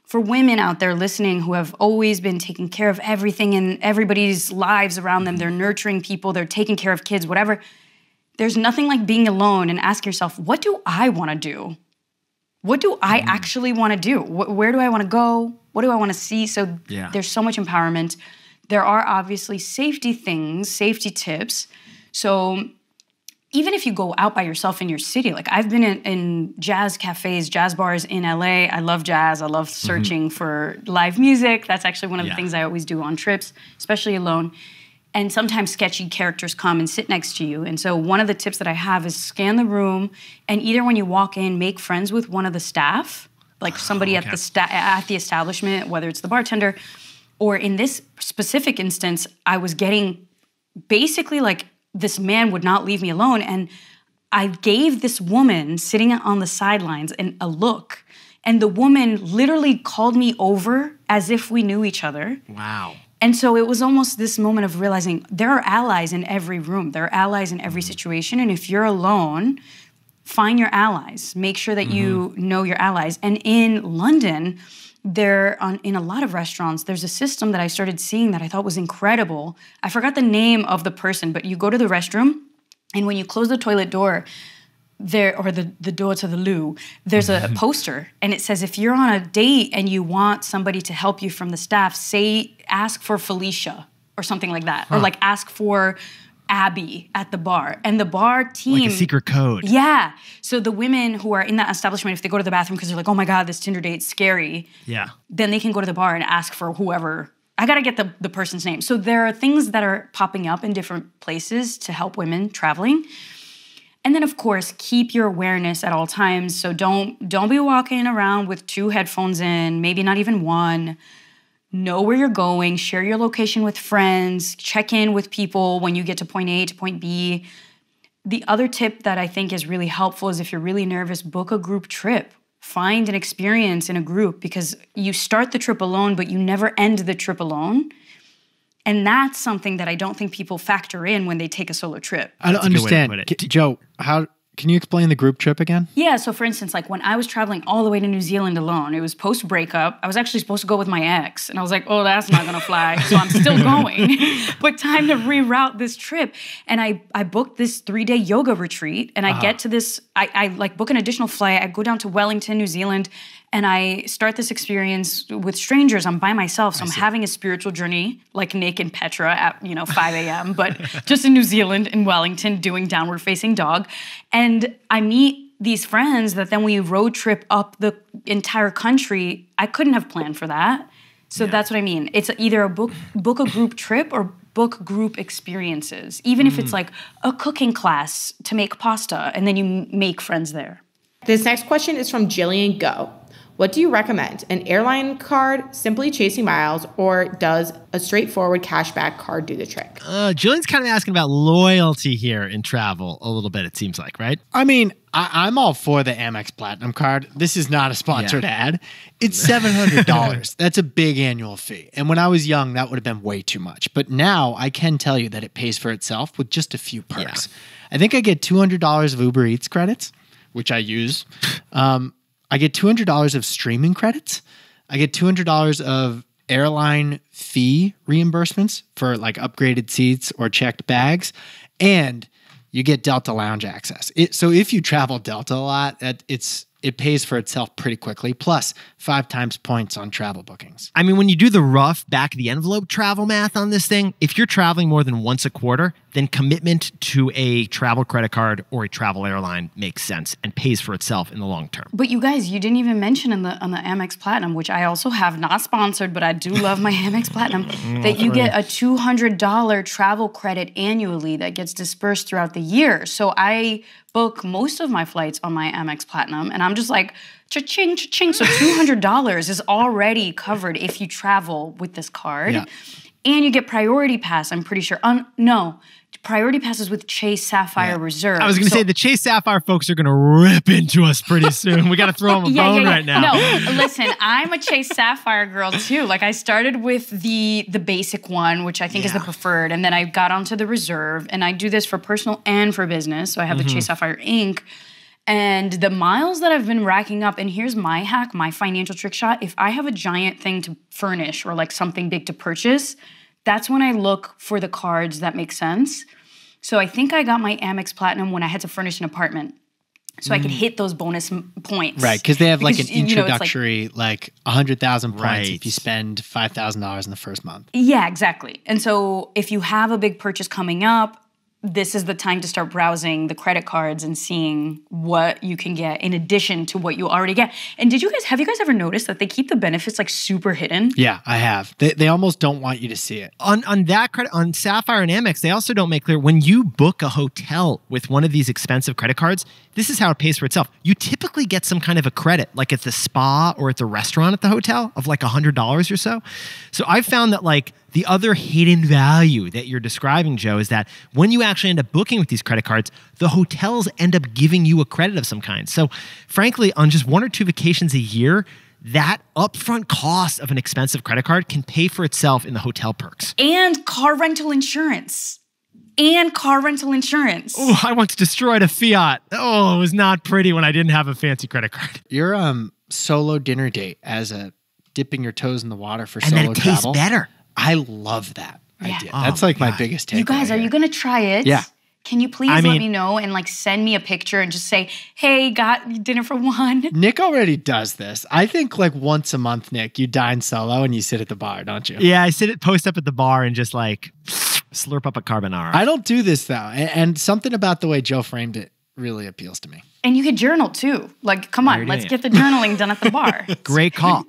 for women out there listening who have always been taking care of everything in everybody's lives around them, they're nurturing people, they're taking care of kids, whatever. There's nothing like being alone and ask yourself, what do I want to do? What do I mm. actually want to do? Where do I want to go? What do I want to see? So yeah. there's so much empowerment. There are obviously safety things, safety tips. So even if you go out by yourself in your city, like I've been in, in jazz cafes, jazz bars in LA. I love jazz. I love mm-hmm. searching mm-hmm. for live music. That's actually one of yeah. the things I always do on trips, especially alone. And sometimes sketchy characters come and sit next to you. And so one of the tips that I have is scan the room, and either when you walk in, make friends with one of the staff, like somebody okay. at the sta- at the establishment, whether it's the bartender, or in this specific instance, I was getting basically like this man would not leave me alone. And I gave this woman sitting on the sidelines an, a look. And the woman literally called me over as if we knew each other. Wow. And so it was almost this moment of realizing there are allies in every room, there are allies in every mm-hmm. situation. And if you're alone, find your allies, make sure that mm-hmm. you know your allies. And in London, there on in a lot of restaurants there's a system that i started seeing that i thought was incredible i forgot the name of the person but you go to the restroom and when you close the toilet door there or the, the door to the loo there's a poster and it says if you're on a date and you want somebody to help you from the staff say ask for felicia or something like that huh. or like ask for Abby at the bar, and the bar team like a secret code. Yeah. So the women who are in that establishment, if they go to the bathroom because they're like, "Oh my god, this Tinder date's scary," yeah, then they can go to the bar and ask for whoever. I gotta get the the person's name. So there are things that are popping up in different places to help women traveling. And then of course, keep your awareness at all times. So don't don't be walking around with two headphones in, maybe not even one know where you're going, share your location with friends, check in with people when you get to point A to point B. The other tip that I think is really helpful is if you're really nervous, book a group trip. Find an experience in a group because you start the trip alone, but you never end the trip alone. And that's something that I don't think people factor in when they take a solo trip. I don't that's understand. Jo, how can you explain the group trip again? Yeah. So, for instance, like when I was traveling all the way to New Zealand alone, it was post breakup. I was actually supposed to go with my ex, and I was like, "Oh, that's not gonna fly." so I'm still going, but time to reroute this trip. And I I booked this three day yoga retreat, and I uh-huh. get to this. I, I like book an additional flight. I go down to Wellington, New Zealand, and I start this experience with strangers. I'm by myself, so I am having a spiritual journey like Nick and Petra at you know 5 a.m., but just in New Zealand in Wellington doing downward facing dog, and I meet these friends that then we road trip up the entire country. I couldn't have planned for that. So yeah. that's what I mean. It's either a book book a group trip or book group experiences, even mm. if it's mm. like a cooking class to make pasta and then you make friends there. This next question is from Jillian Go. What do you recommend? An airline card, simply chasing miles, or does a straightforward cashback card do the trick? Uh, Julian's kind of asking about loyalty here in travel a little bit, it seems like, right? I mean, I, am all for the Amex Platinum card. This is not a sponsored Yeah. ad. It's seven hundred dollars. That's a big annual fee. And when I was young, that would have been way too much. But now I can tell you that it pays for itself with just a few perks. I think I get two hundred dollars of Uber Eats credits, which I use. Um, I get two hundred dollars of streaming credits. I get two hundred dollars of airline fee reimbursements for like upgraded seats or checked bags, and you get Delta Lounge access. It, so if you travel Delta a lot, that it's it pays for itself pretty quickly. Plus five times points on travel bookings. I mean, when you do the rough back of the envelope travel math on this thing, if you're traveling more than once a quarter, then commitment to a travel credit card or a travel airline makes sense and pays for itself in the long term. But you guys, you didn't even mention in the on the Amex Platinum, which I also have not sponsored, but I do love my Amex Platinum, mm, that you get a two hundred dollar travel credit annually that gets dispersed throughout the year. So I book most of my flights on my Amex Platinum, and I'm just like cha-ching, cha-ching. So two hundred dollars is already covered if you travel with this card, Yeah. And you get priority pass. I'm pretty sure. Um, no. Priority passes with Chase Sapphire Reserve. I was going to So- say the Chase Sapphire folks are going to rip into us pretty soon. we got to throw them a bone right now. No, listen, I'm a Chase Sapphire girl too. Like I started with the the basic one, which I think is the preferred, and then I got onto the reserve. And I do this for personal and for business. So I have the Chase Sapphire Inc. And the miles that I've been racking up, and here's my hack, my financial trick shot. If I have a giant thing to furnish or like something big to purchase, that's when I look for the cards that make sense. So I think I got my Amex Platinum when I had to furnish an apartment. So I could mm. hit those bonus m- points. Right, because they have like an Because, you know, like- introductory, like a hundred thousand points Right. if you spend five thousand dollars in the first month. Yeah, exactly. And so if you have a big purchase coming up, this is the time to start browsing the credit cards and seeing what you can get in addition to what you already get. And did you guys have you guys ever noticed that they keep the benefits like super hidden? Yeah, I have. They, they almost don't want you to see it. on on that credit on Sapphire and Amex, they also don't make clear when you book a hotel with one of these expensive credit cards. This is how it pays for itself. You typically get some kind of a credit, like at the spa or at the restaurant at the hotel, of like a hundred dollars or so. So I've found that like the other hidden value that you're describing, Jo, is that when you actually end up booking with these credit cards, the hotels end up giving you a credit of some kind. So frankly, on just one or two vacations a year. That upfront cost of an expensive credit card can pay for itself in the hotel perks. And car rental insurance. And car rental insurance. Oh, I once destroyed a Fiat. Oh, it was not pretty when I didn't have a fancy credit card. Your um solo dinner date as a dipping your toes in the water for And solo then it tastes travel. better. I love that Yeah. idea. Oh That's my like my God. biggest takeaway. You guys, are you gonna try it? Yeah. Can you please I let me know and like send me a picture and just say, hey, got dinner for one? Nick already does this. I think like once a month, Nick, you dine solo and you sit at the bar, don't you? Yeah, I sit at post up at the bar and just like slurp up a carbonara. I don't do this though. And, and something about the way Jo framed it really appeals to me. And you could journal too. Like, come on, let's doing get the journaling done at the bar. Great call.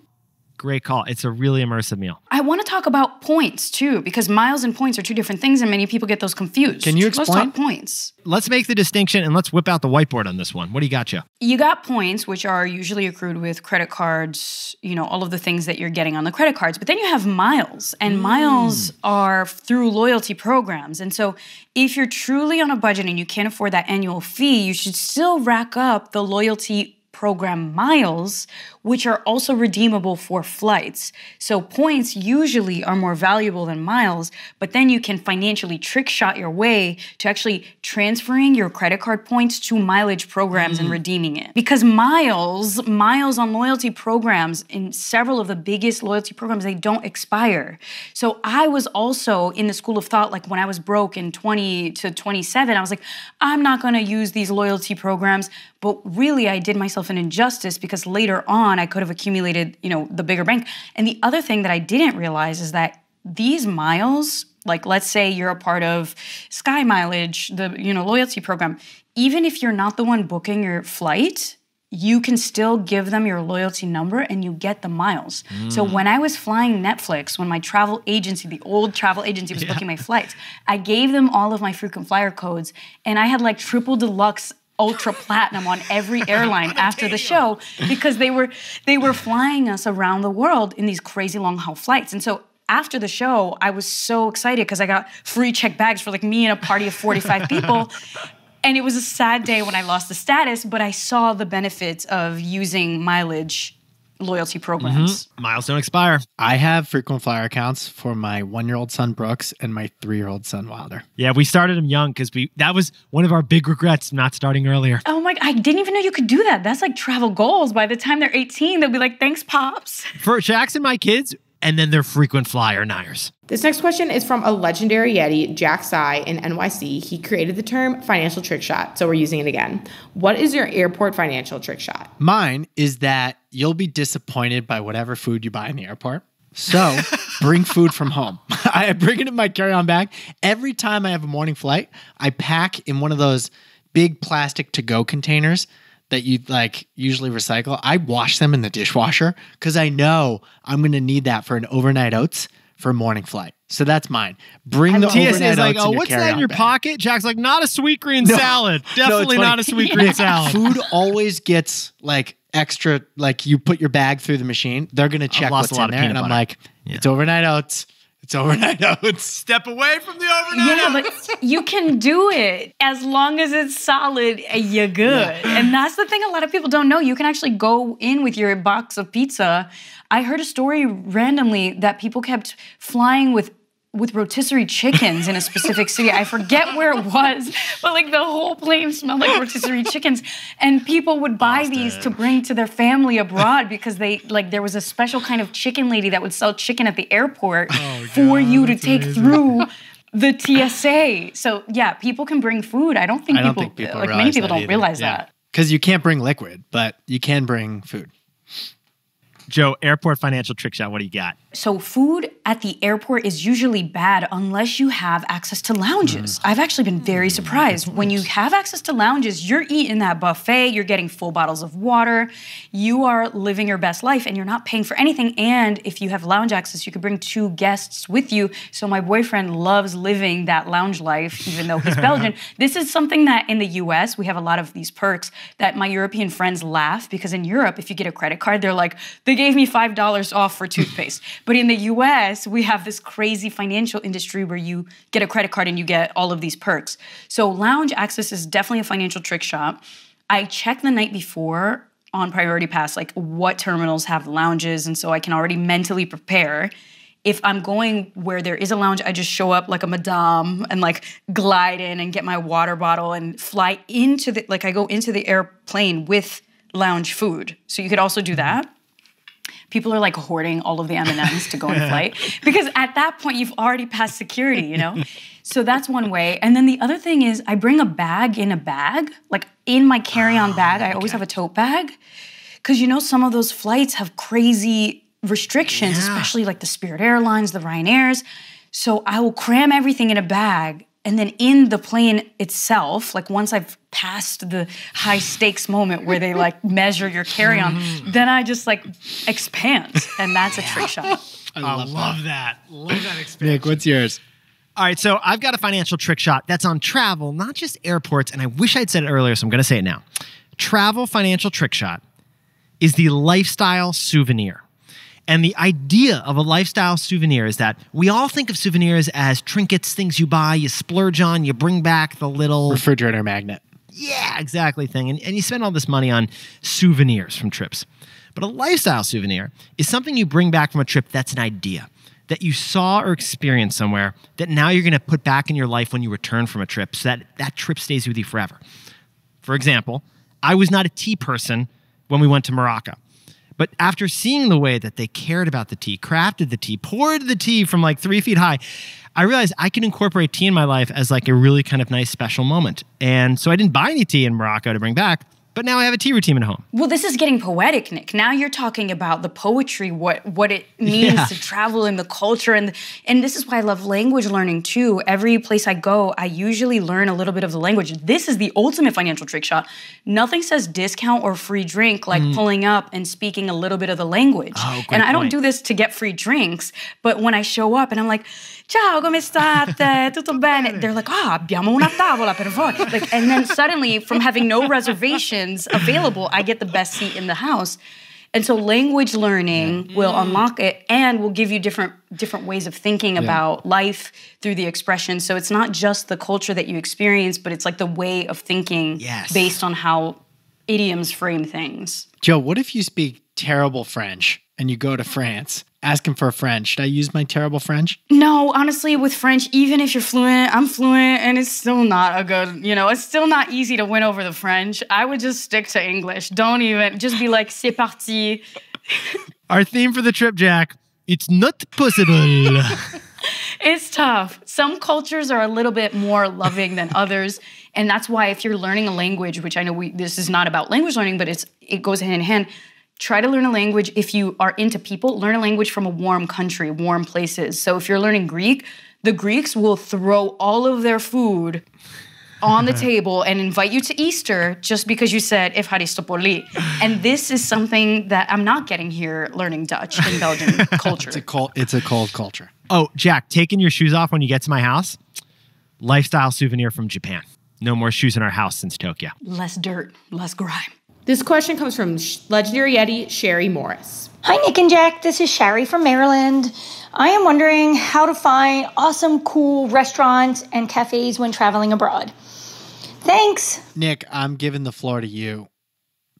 Great call. It's a really immersive meal. I want to talk about points too, because miles and points are two different things, and many people get those confused. Can you explain? Let's talk points. Let's make the distinction and let's whip out the whiteboard on this one. What do you got, Jo? You got points, which are usually accrued with credit cards, you know, all of the things that you're getting on the credit cards. But then you have miles, and mm. miles are through loyalty programs. And so if you're truly on a budget and you can't afford that annual fee, you should still rack up the loyalty program miles, which are also redeemable for flights. So points usually are more valuable than miles, but then you can financially trick shot your way to actually transferring your credit card points to mileage programs and mm. redeeming it. Because miles, miles on loyalty programs in several of the biggest loyalty programs, they don't expire. So I was also in the school of thought, like when I was broke in 20 to 27, I was like, I'm not gonna use these loyalty programs. But really, I did myself an injustice because later on, I could have accumulated, you know, the bigger bank. And the other thing that I didn't realize is that these miles, like let's say you're a part of Sky Mileage, the you know loyalty program, even if you're not the one booking your flight, you can still give them your loyalty number and you get the miles. So mm. when I was flying Netflix, when my travel agency, the old travel agency was booking my flights, I gave them all of my frequent flyer codes and I had like triple deluxe ultra platinum on every airline oh, after the show because they were they were flying us around the world in these crazy long haul flights. And so after the show, I was so excited because I got free check bags for like me and a party of 45 people. And it was a sad day when I lost the status, but I saw the benefits of using mileage loyalty mm-hmm. programs. Miles don't expire. I have frequent flyer accounts for my one year old son Brooks and my three year old son Wilder. Yeah, we started them young because we that was one of our big regrets not starting earlier. Oh my, I didn't even know you could do that. That's like travel goals. By the time they're 18, they'll be like, thanks, Pops. For Jackson, my kids, and then they're frequent flyer Niners. This next question is from a legendary Yeti, Jack Sai in NYC. He created the term financial trick shot, so we're using it again. What is your airport financial trick shot? Mine is that you'll be disappointed by whatever food you buy in the airport. So bring food from home. I bring it in my carry on bag. Every time I have a morning flight, I pack in one of those big plastic to go containers that you like usually recycle. I wash them in the dishwasher because I know I'm going to need that for an overnight oats for morning flight. So that's mine. Bring the TSA overnight is like, oats oh, in your what's that in your bag." pocket? Jack's like, not a Sweetgreen No. salad. Definitely funny. not a Sweetgreen salad. Food always gets like extra. Like you put your bag through the machine, they're gonna check what's in there, and I'm butter. like, it's overnight oats. It's overnight oats. Step away from the overnight. Yeah, but you can do it as long as it's solid. You're good, and that's the thing. A lot of people don't know. You can actually go in with your box of pizza. I heard a story randomly that people kept flying with with rotisserie chickens in a specific city. I forget where it was, but like the whole plane smelled like rotisserie chickens. And people would buy these to bring to their family abroad because they like there was a special kind of chicken lady that would sell chicken at the airport oh, for you to take through the TSA. So yeah, people can bring food. I don't think I don't people, think people like many people don't either. realize Yeah. that. Because you can't bring liquid, but you can bring food. Jo, airport financial trick shot. What do you got? So food at the airport is usually bad unless you have access to lounges. Mm. I've actually been very surprised. When you have access to lounges, you're eating that buffet, you're getting full bottles of water, you are living your best life and you're not paying for anything. And if you have lounge access, you could bring two guests with you. So my boyfriend loves living that lounge life, even though he's Belgian. This is something that in the US, we have a lot of these perks that my European friends laugh because in Europe, if you get a credit card, they're like, they gave me $5 off for toothpaste. but in the US, we have this crazy financial industry where you get a credit card and you get all of these perks. So lounge access is definitely a financial trick shot. I check the night before on Priority Pass, like what terminals have lounges, and so I can already mentally prepare. If I'm going where there is a lounge, I just show up like a madame and like glide in and get my water bottle and fly into the like I go into the airplane with lounge food. So you could also do that people are like hoarding all of the M&Ms to go on flight because at that point you've already passed security, you know? so that's one way. And then the other thing is I bring a bag in a bag, like in my carry-on ah, bag, I always have a tote bag cuz you know some of those flights have crazy restrictions, especially like the Spirit Airlines, the Ryanairs. So I will cram everything in a bag and then in the plane itself, like once I've passed the high stakes moment where they like measure your carry on, mm-hmm. then I just like expand. And that's a trick shot. I love, that. Love that experience. Nick, what's yours? All right, so I've got a financial trick shot that's on travel, not just airports. And I wish I'd said it earlier, so I'm going to say it now. Travel financial trick shot is the lifestyle souvenir. And the idea of a lifestyle souvenir is that we all think of souvenirs as trinkets, things you buy, you splurge on, you bring back the little Refrigerator magnet. yeah, exactly thing. And, and you spend all this money on souvenirs from trips. But a lifestyle souvenir is something you bring back from a trip that's an idea that you saw or experienced somewhere that now you're going to put back in your life when you return from a trip so that that trip stays with you forever. For example, I was not a tea person when we went to Morocco. But after seeing the way that they cared about the tea, crafted the tea, poured the tea from like three feet high, I realized I can incorporate tea in my life as like a really kind of nice special moment. And so I didn't buy any tea in Morocco to bring back. But now I have a tea routine at home. Well, this is getting poetic, Nick. Now you're talking about the poetry, what what it means Yeah. to travel and the culture, and and this is why I love language learning too. Every place I go, I usually learn a little bit of the language. This is the ultimate financial trick shot. Nothing says discount or free drink like pulling up and speaking a little bit of the language. Mm. Oh, and I don't point. do this to get free drinks, but when I show up and I'm like, "Ciao, come state? Tutto bene?" They're like, "Ah, abbiamo una tavola per favore." Like, and then suddenly, from having no reservations available, I get the best seat in the house. And so, language learning will unlock it and will give you different different ways of thinking about life through the expression. So it's not just the culture that you experience, but it's like the way of thinking Yes. based on how idioms frame things. Jo, what if you speak terrible French and you go to France? Asking for a friend. Should I use my terrible French? No, honestly, with French, even if you're fluent, I'm fluent, and it's still not a good, you know, it's still not easy to win over the French. I would just stick to English. Don't even, just be like, c'est parti. Our theme for the trip, Jack. It's not possible. It's tough. Some cultures are a little bit more loving than others. And that's why if you're learning a language, which I know we this is not about language learning, but it's it goes hand in hand. Try to learn a language if you are into people, learn a language from a warm country, warm places. So if you're learning Greek, the Greeks will throw all of their food on the table and invite you to Easter just because you said Evharistopoli. And this is something that I'm not getting here learning Dutch in Belgian culture. It's a cold. It's a cold culture. oh, Jack, taking your shoes off when you get to my house. Lifestyle souvenir from Japan. No more shoes in our house since Tokyo. less dirt, less grime. This question comes from legendary Yeti Sherry Morris. Hi, Nick and Jack. This is Sherry from Maryland. I am wondering how to find awesome, cool restaurants and cafes when traveling abroad. Thanks. Nick, I'm giving the floor to you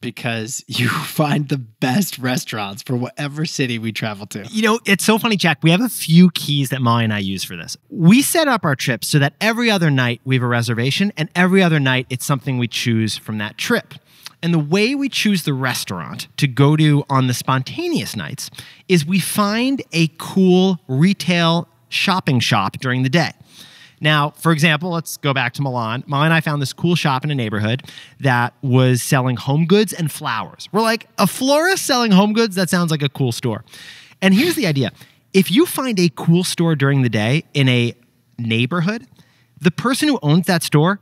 because you find the best restaurants for whatever city we travel to. You know, it's so funny, Jack. We have a few keys that Molly and I use for this. We set up our trips so that every other night we have a reservation, and every other night it's something we choose from that trip. And the way we choose the restaurant to go to on the spontaneous nights is we find a cool retail shopping shop during the day. Now, for example, let's go back to Milan. Molly and I found this cool shop in a neighborhood that was selling home goods and flowers. We're like, a florist selling home goods? That sounds like a cool store. And here's the idea if you find a cool store during the day in a neighborhood, the person who owns that store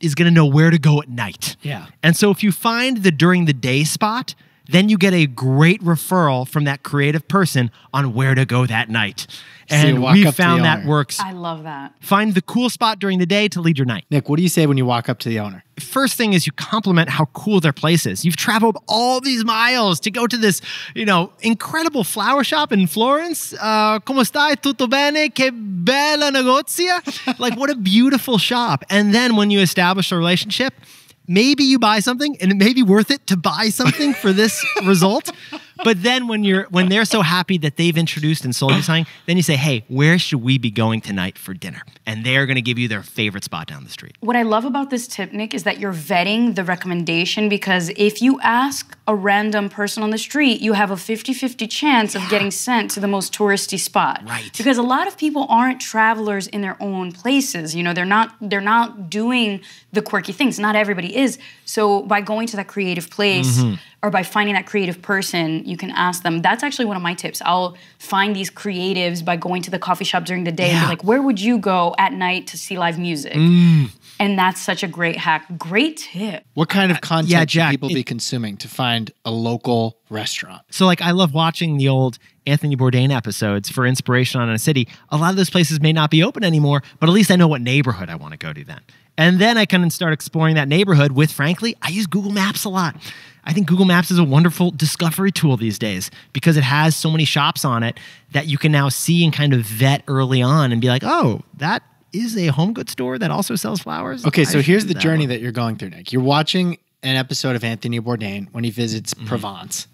is going to know where to go at night. Yeah. And so if you find the during the day spot, then you get a great referral from that creative person on where to go that night. And walk we up to the found that works. I love that. Find the cool spot during the day to lead your night. Nick, what do you say when you walk up to the owner? First thing is you compliment how cool their place is. You've traveled all these miles to go to this, you know, incredible flower shop in Florence. Uh, come stai? Tutto bene? Che bella negozia. like, what a beautiful shop. And then when you establish a relationship, maybe you buy something and it may be worth it to buy something for this result. But then when you're when they're so happy that they've introduced and sold you something, then you say, "Hey, where should we be going tonight for dinner?" And they're going to give you their favorite spot down the street. What I love about this tip, Nick, is that you're vetting the recommendation because if you ask a random person on the street, you have a 50 50 chance of getting sent to the most touristy spot. Right. Because a lot of people aren't travelers in their own places. You know, they're not they're not doing the quirky things. Not everybody is. So by going to that creative place mm-hmm. Or by finding that creative person, you can ask them. That's actually one of my tips. I'll find these creatives by going to the coffee shop during the day and be like, where would you go at night to see live music? Mm. And that's such a great hack. Great tip. What kind of uh, content yeah, should Jack, people be consuming to find a local restaurant? So, like, I love watching the old Anthony Bourdain episodes for inspiration on a city. A lot of those places may not be open anymore, but at least I know what neighborhood I want to go to then. And then I can start exploring that neighborhood with, frankly, I use Google Maps a lot. I think Google Maps is a wonderful discovery tool these days because it has so many shops on it that you can now see and kind of vet early on and be like, oh, that is a home goods store that also sells flowers. Okay, I so here's the that journey one." that you're going through, Nick. You're watching an episode of Anthony Bourdain when he visits Mm-hmm. Provence,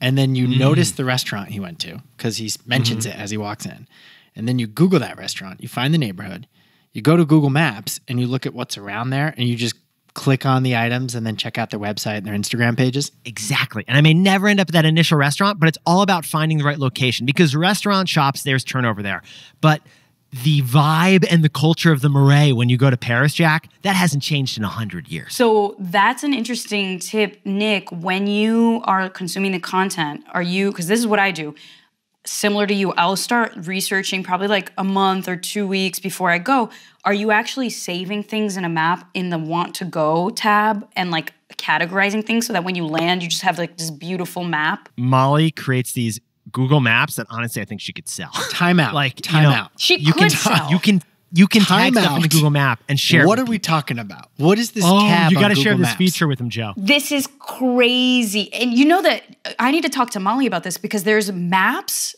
and then you notice the restaurant he went to because he mentions Mm-hmm. it as he walks in, and then you Google that restaurant. You find the neighborhood. You go to Google Maps and you look at what's around there, and you just click on the items and then check out their website and their Instagram pages. Exactly. And I may never end up at that initial restaurant, but it's all about finding the right location because restaurant shops, there's turnover there. But the vibe and the culture of the Marais when you go to Paris, Jack, that hasn't changed in a hundred years. So that's an interesting tip, Nick. When you are consuming the content, are you, because this is what I do, similar to you, I'll start researching probably like a month or two weeks before I go. Are you actually saving things in a map in the want to go tab and like categorizing things so that when you land, you just have like this beautiful map? Molly creates these Google Maps that honestly I think she could sell. Time out. Like time you know, out. She you could can sell. you can you can Time tag stuff in the. Google Map and share. What are we talking about? What is this Oh, tab you got got to to share this feature with them, Jo. This is crazy. And you know that I need to talk to Molly about this because there's maps.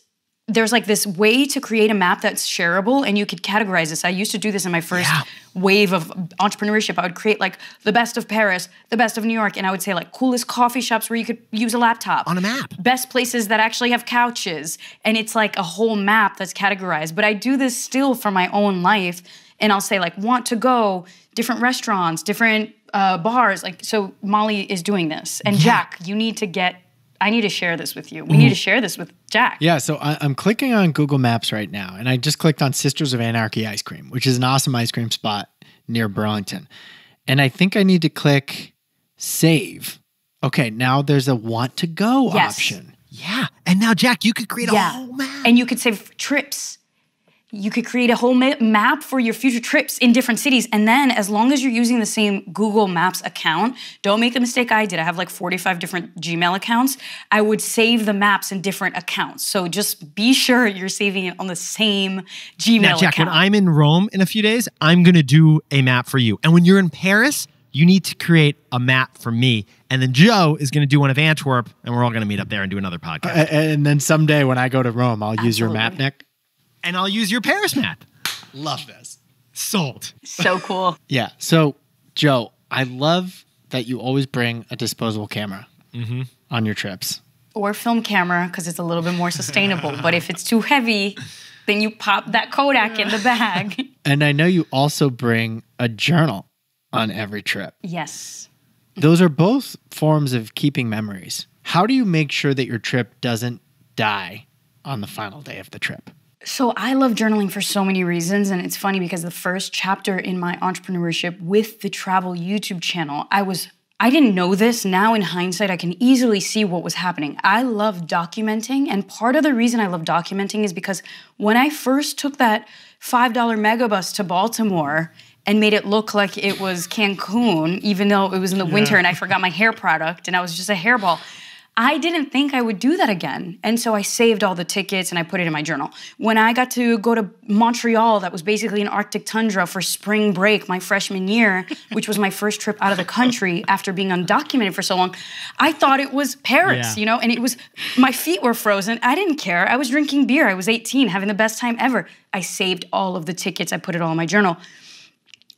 There's like this way to create a map that's shareable and you could categorize this. I used to do this in my first Yeah. wave of entrepreneurship. I would create like the best of Paris, the best of New York, and I would say like coolest coffee shops where you could use a laptop On a map. Best places that actually have couches. And it's like a whole map that's categorized. But I do this still for my own life. And I'll say like want to go, different restaurants, different uh, bars. Like so Molly is doing this. And Jack, you need to get I need to share this with you. We need to mm-hmm. share this with Jack. Yeah, so I, I'm clicking on Google Maps right now, and I just clicked on Sisters of Anarchy Ice Cream, which is an awesome ice cream spot near Burlington. And I think I need to click save. Okay, now there's a want to go Yes. option. Yeah, and now Jack, you could create a whole map. And you could save trips. You could create a whole ma- map for your future trips in different cities. And then, as long as you're using the same Google Maps account, don't make the mistake I did. I have like 45 different Gmail accounts. I would save the maps in different accounts. So just be sure you're saving it on the same Gmail Now, Jack, account. when I'm in Rome in a few days, I'm going to do a map for you. And when you're in Paris, you need to create a map for me. And then Jo is going to do one of Antwerp, and we're all going to meet up there and do another podcast. A- and then someday when I go to Rome, I'll use your map, Nick. And I'll use your Paris map. Love this. Sold. so cool. Yeah. So, Jo, I love that you always bring a disposable camera Mm-hmm. on your trips. Or film camera, because it's a little bit more sustainable. but if it's too heavy, then you pop that Kodak in the bag. And I know you also bring a journal on every trip. yes. Those are both forms of keeping memories. How do you make sure that your trip doesn't die on the final day of the trip? So I love journaling for so many reasons. And it's funny because the first chapter in my entrepreneurship with the travel YouTube channel, I was I didn't know this. Now in hindsight, I can easily see what was happening. I love documenting. And part of the reason I love documenting is because when I first took that $5 megabus to Baltimore and made it look like it was Cancun, even though it was in the winter and I forgot my hair product and I was just a hairball. I didn't think I would do that again. And so I saved all the tickets and I put it in my journal. When I got to go to Montreal, that was basically an Arctic tundra for spring break my freshman year, which was my first trip out of the country after being undocumented for so long, I thought it was Paris, Yeah. you know, and it was, my feet were frozen. I didn't care. I was drinking beer. I was 18, having the best time ever. I saved all of the tickets, I put it all in my journal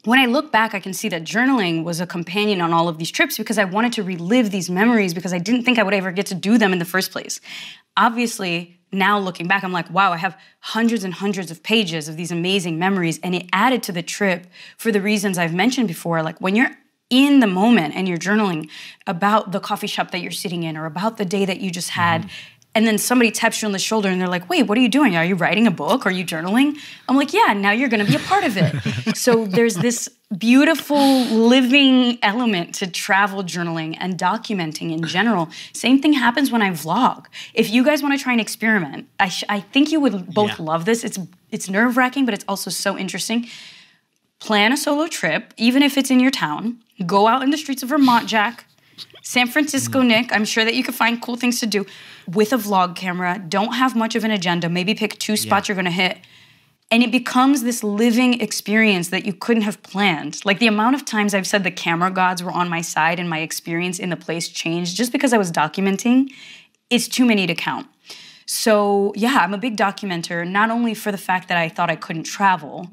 when I look back, I can see that journaling was a companion on all of these trips because I wanted to relive these memories because I didn't think I would ever get to do them in the first place. Obviously, now looking back, I'm like, wow, I have hundreds and hundreds of pages of these amazing memories, and it added to the trip for the reasons I've mentioned before. Like when you're in the moment and you're journaling about the coffee shop that you're sitting in or about the day that you just had. Mm-hmm. And then somebody taps you on the shoulder and they're like, wait, what are you doing? Are you writing a book? Are you journaling? I'm like, yeah, now you're gonna be a part of it. so there's this beautiful living element to travel journaling and documenting in general. Same thing happens when I vlog. If you guys wanna try and experiment, I, sh- I think you would both Yeah. love this. It's, it's nerve wracking, but it's also so interesting plan a solo trip, even if it's in your town. Go out in the streets of Vermont, Jack. San Francisco, mm. Nick. I'm sure that you could find cool things to do with a vlog camera. Don't have much of an agenda. Maybe pick two spots you're gonna hit. And it becomes this living experience that you couldn't have planned. Like the amount of times I've said the camera gods were on my side and my experience in the place changed just because I was documenting, it's too many to count. So, yeah, I'm a big documenter, not only for the fact that I thought I couldn't travel,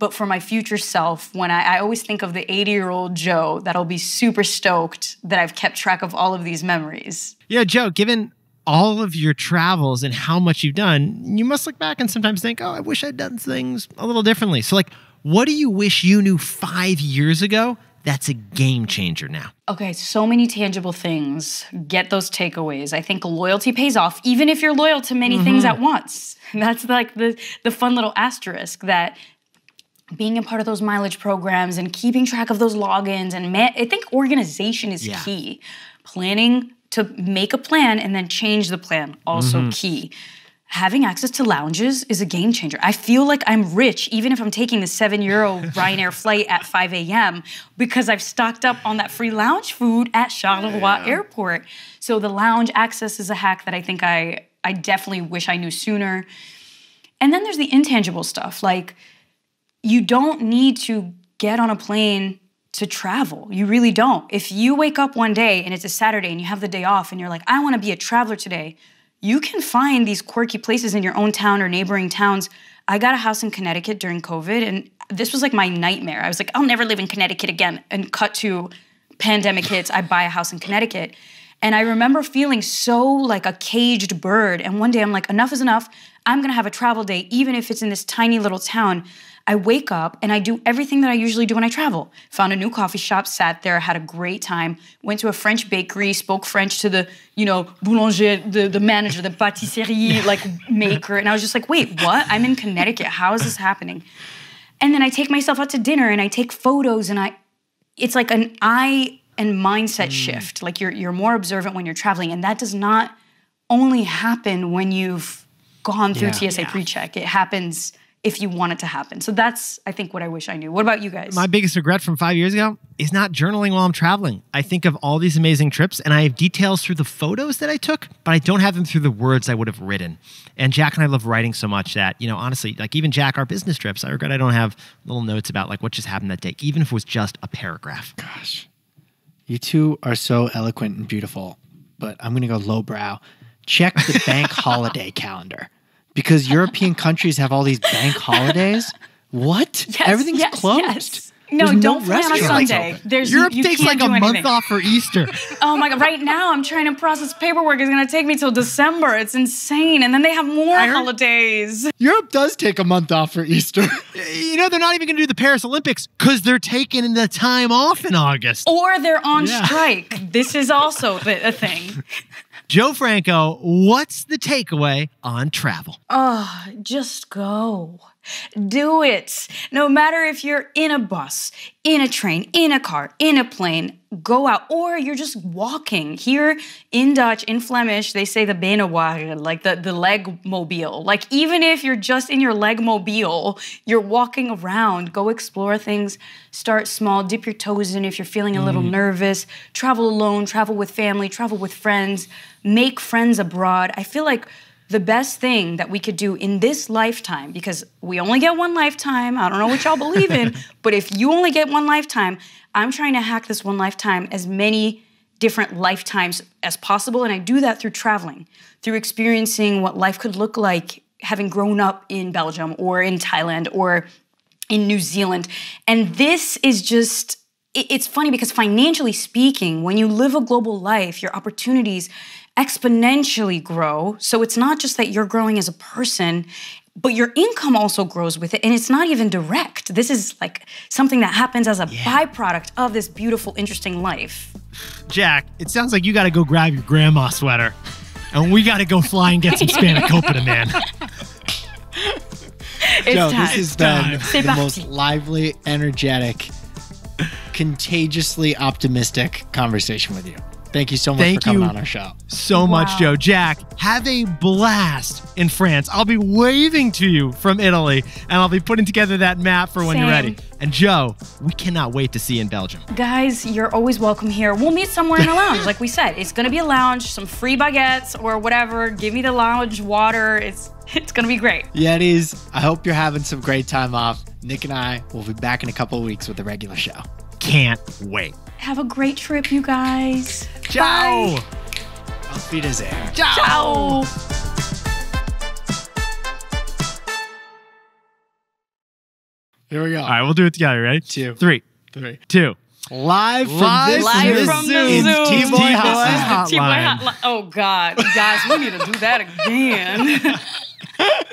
but for my future self when I, I always think of the 80 year old Jo that'll be super stoked that I've kept track of all of these memories. Yeah, Jo, given all of your travels and how much you've done, you must look back and sometimes think, oh, I wish I'd done things a little differently. So, like, what do you wish you knew five years ago that's a game changer now? Okay, so many tangible things. Get those takeaways. I think loyalty pays off, even if you're loyal to many things mm-hmm. at once. That's like the the fun little asterisk that being a part of those mileage programs and keeping track of those logins and ma- I think organization is Yeah. key. Planning to make a plan and then change the plan also mm-hmm. key. Having access to lounges is a game changer. I feel like I'm rich even if I'm taking the seven euro Ryanair flight at 5 a.m. because I've stocked up on that free lounge food at Charleroi Airport. So the lounge access is a hack that I think I I definitely wish I knew sooner. And then there's the intangible stuff like you don't need to get on a plane to travel. You really don't. If you wake up one day and it's a Saturday and you have the day off and you're like, I want to be a traveler today, you can find these quirky places in your own town or neighboring towns. I got a house in Connecticut during COVID and this was like my nightmare. I was like, I'll never live in Connecticut again. And cut to pandemic hits, I buy a house in Connecticut. And I remember feeling so like a caged bird. And one day I'm like, enough is enough. I'm gonna have a travel day, even if it's in this tiny little town. I wake up and I do everything that I usually do when I travel. Found a new coffee shop, sat there, had a great time. Went to a French bakery, spoke French to the, you know, boulanger, the, the manager, the patisserie like maker, and I was just like, wait, what? I'm in Connecticut. How is this happening? And then I take myself out to dinner and I take photos and I, it's like an eye and mindset mm. shift. Like you're you're more observant when you're traveling, and that does not only happen when you've gone through Yeah. TSA pre-check. It happens if you want it to happen. So that's I think what I wish I knew. What about you guys? My biggest regret from five years ago is not journaling while I'm traveling. I think of all these amazing trips and I have details through the photos that I took, but I don't have them through the words I would have written. And Jack and I love writing so much that, you know, honestly, like even Jack, our business trips, I regret I don't have little notes about like what just happened that day, even if it was just a paragraph. Gosh. You two are so eloquent and beautiful, but I'm going to go lowbrow. Check the bank holiday calendar because European countries have all these bank holidays. What? Yes, Everything's yes, closed. yes. No, There's don't plan on Sunday. open. There's Europe you takes like a do month anything. off for Easter. Oh my god! Right now, I'm trying to process paperwork. It's gonna take me till December. It's insane. And then they have more I heard- holidays. Europe does take a month off for Easter. you know, they're not even going to do the Paris Olympics because they're taking the time off in August. Or they're on Yeah. strike. This is also a thing. Jo Franco, what's the takeaway on travel? Oh, just go. Do it. No matter if you're in a bus, in a train, in a car, in a plane, go out. Or you're just walking. Here in Dutch, in Flemish, they say the benenwagen, like the, the leg mobile. Like even if you're just in your leg mobile, you're walking around. Go explore things. Start small. Dip your toes in if you're feeling a little mm-hmm. nervous. Travel alone, travel with family, travel with friends. Make friends abroad. I feel like the best thing that we could do in this lifetime, because we only get one lifetime. I don't know what y'all believe in, but if you only get one lifetime, I'm trying to hack this one lifetime as many different lifetimes as possible. And I do that through traveling, through experiencing what life could look like having grown up in Belgium or in Thailand or in New Zealand. And this is just, it's funny because financially speaking, when you live a global life, your opportunities exponentially grow. So it's not just that you're growing as a person, but your income also grows with it. And it's not even direct. This is like something that happens as a byproduct of this beautiful, interesting life. Jack, it sounds like you got to go grab your grandma sweater. And we got to go fly and get some spanakopita, man. It's Jo, time. this has been C'est the most lively, energetic, contagiously optimistic conversation with you. Thank you so much Thank for coming you. on our show. So much, Jo. Jack, have a blast in France. I'll be waving to you from Italy, and I'll be putting together that map for when you're ready. And Jo, we cannot wait to see you in Belgium. Guys, you're always welcome here. We'll meet somewhere in a lounge, like we said. It's gonna be a lounge, some free baguettes or whatever. Give me the lounge water. It's it's gonna be great. Yeah, it is. I hope you're having some great time off. Nick and I will be back in a couple of weeks with the regular show. Can't wait. Have a great trip, you guys. Ciao. Auf Wiedersehen. Ciao. Ciao. Here we go. All right, we'll do it together. Ready? Two. Three, Three. two. Live from Live this Live Zoom. from the It's Zoom. T-Boy T-Boy Hotline. Hotline. T-Boy hotline. Oh God, guys, we need to do that again.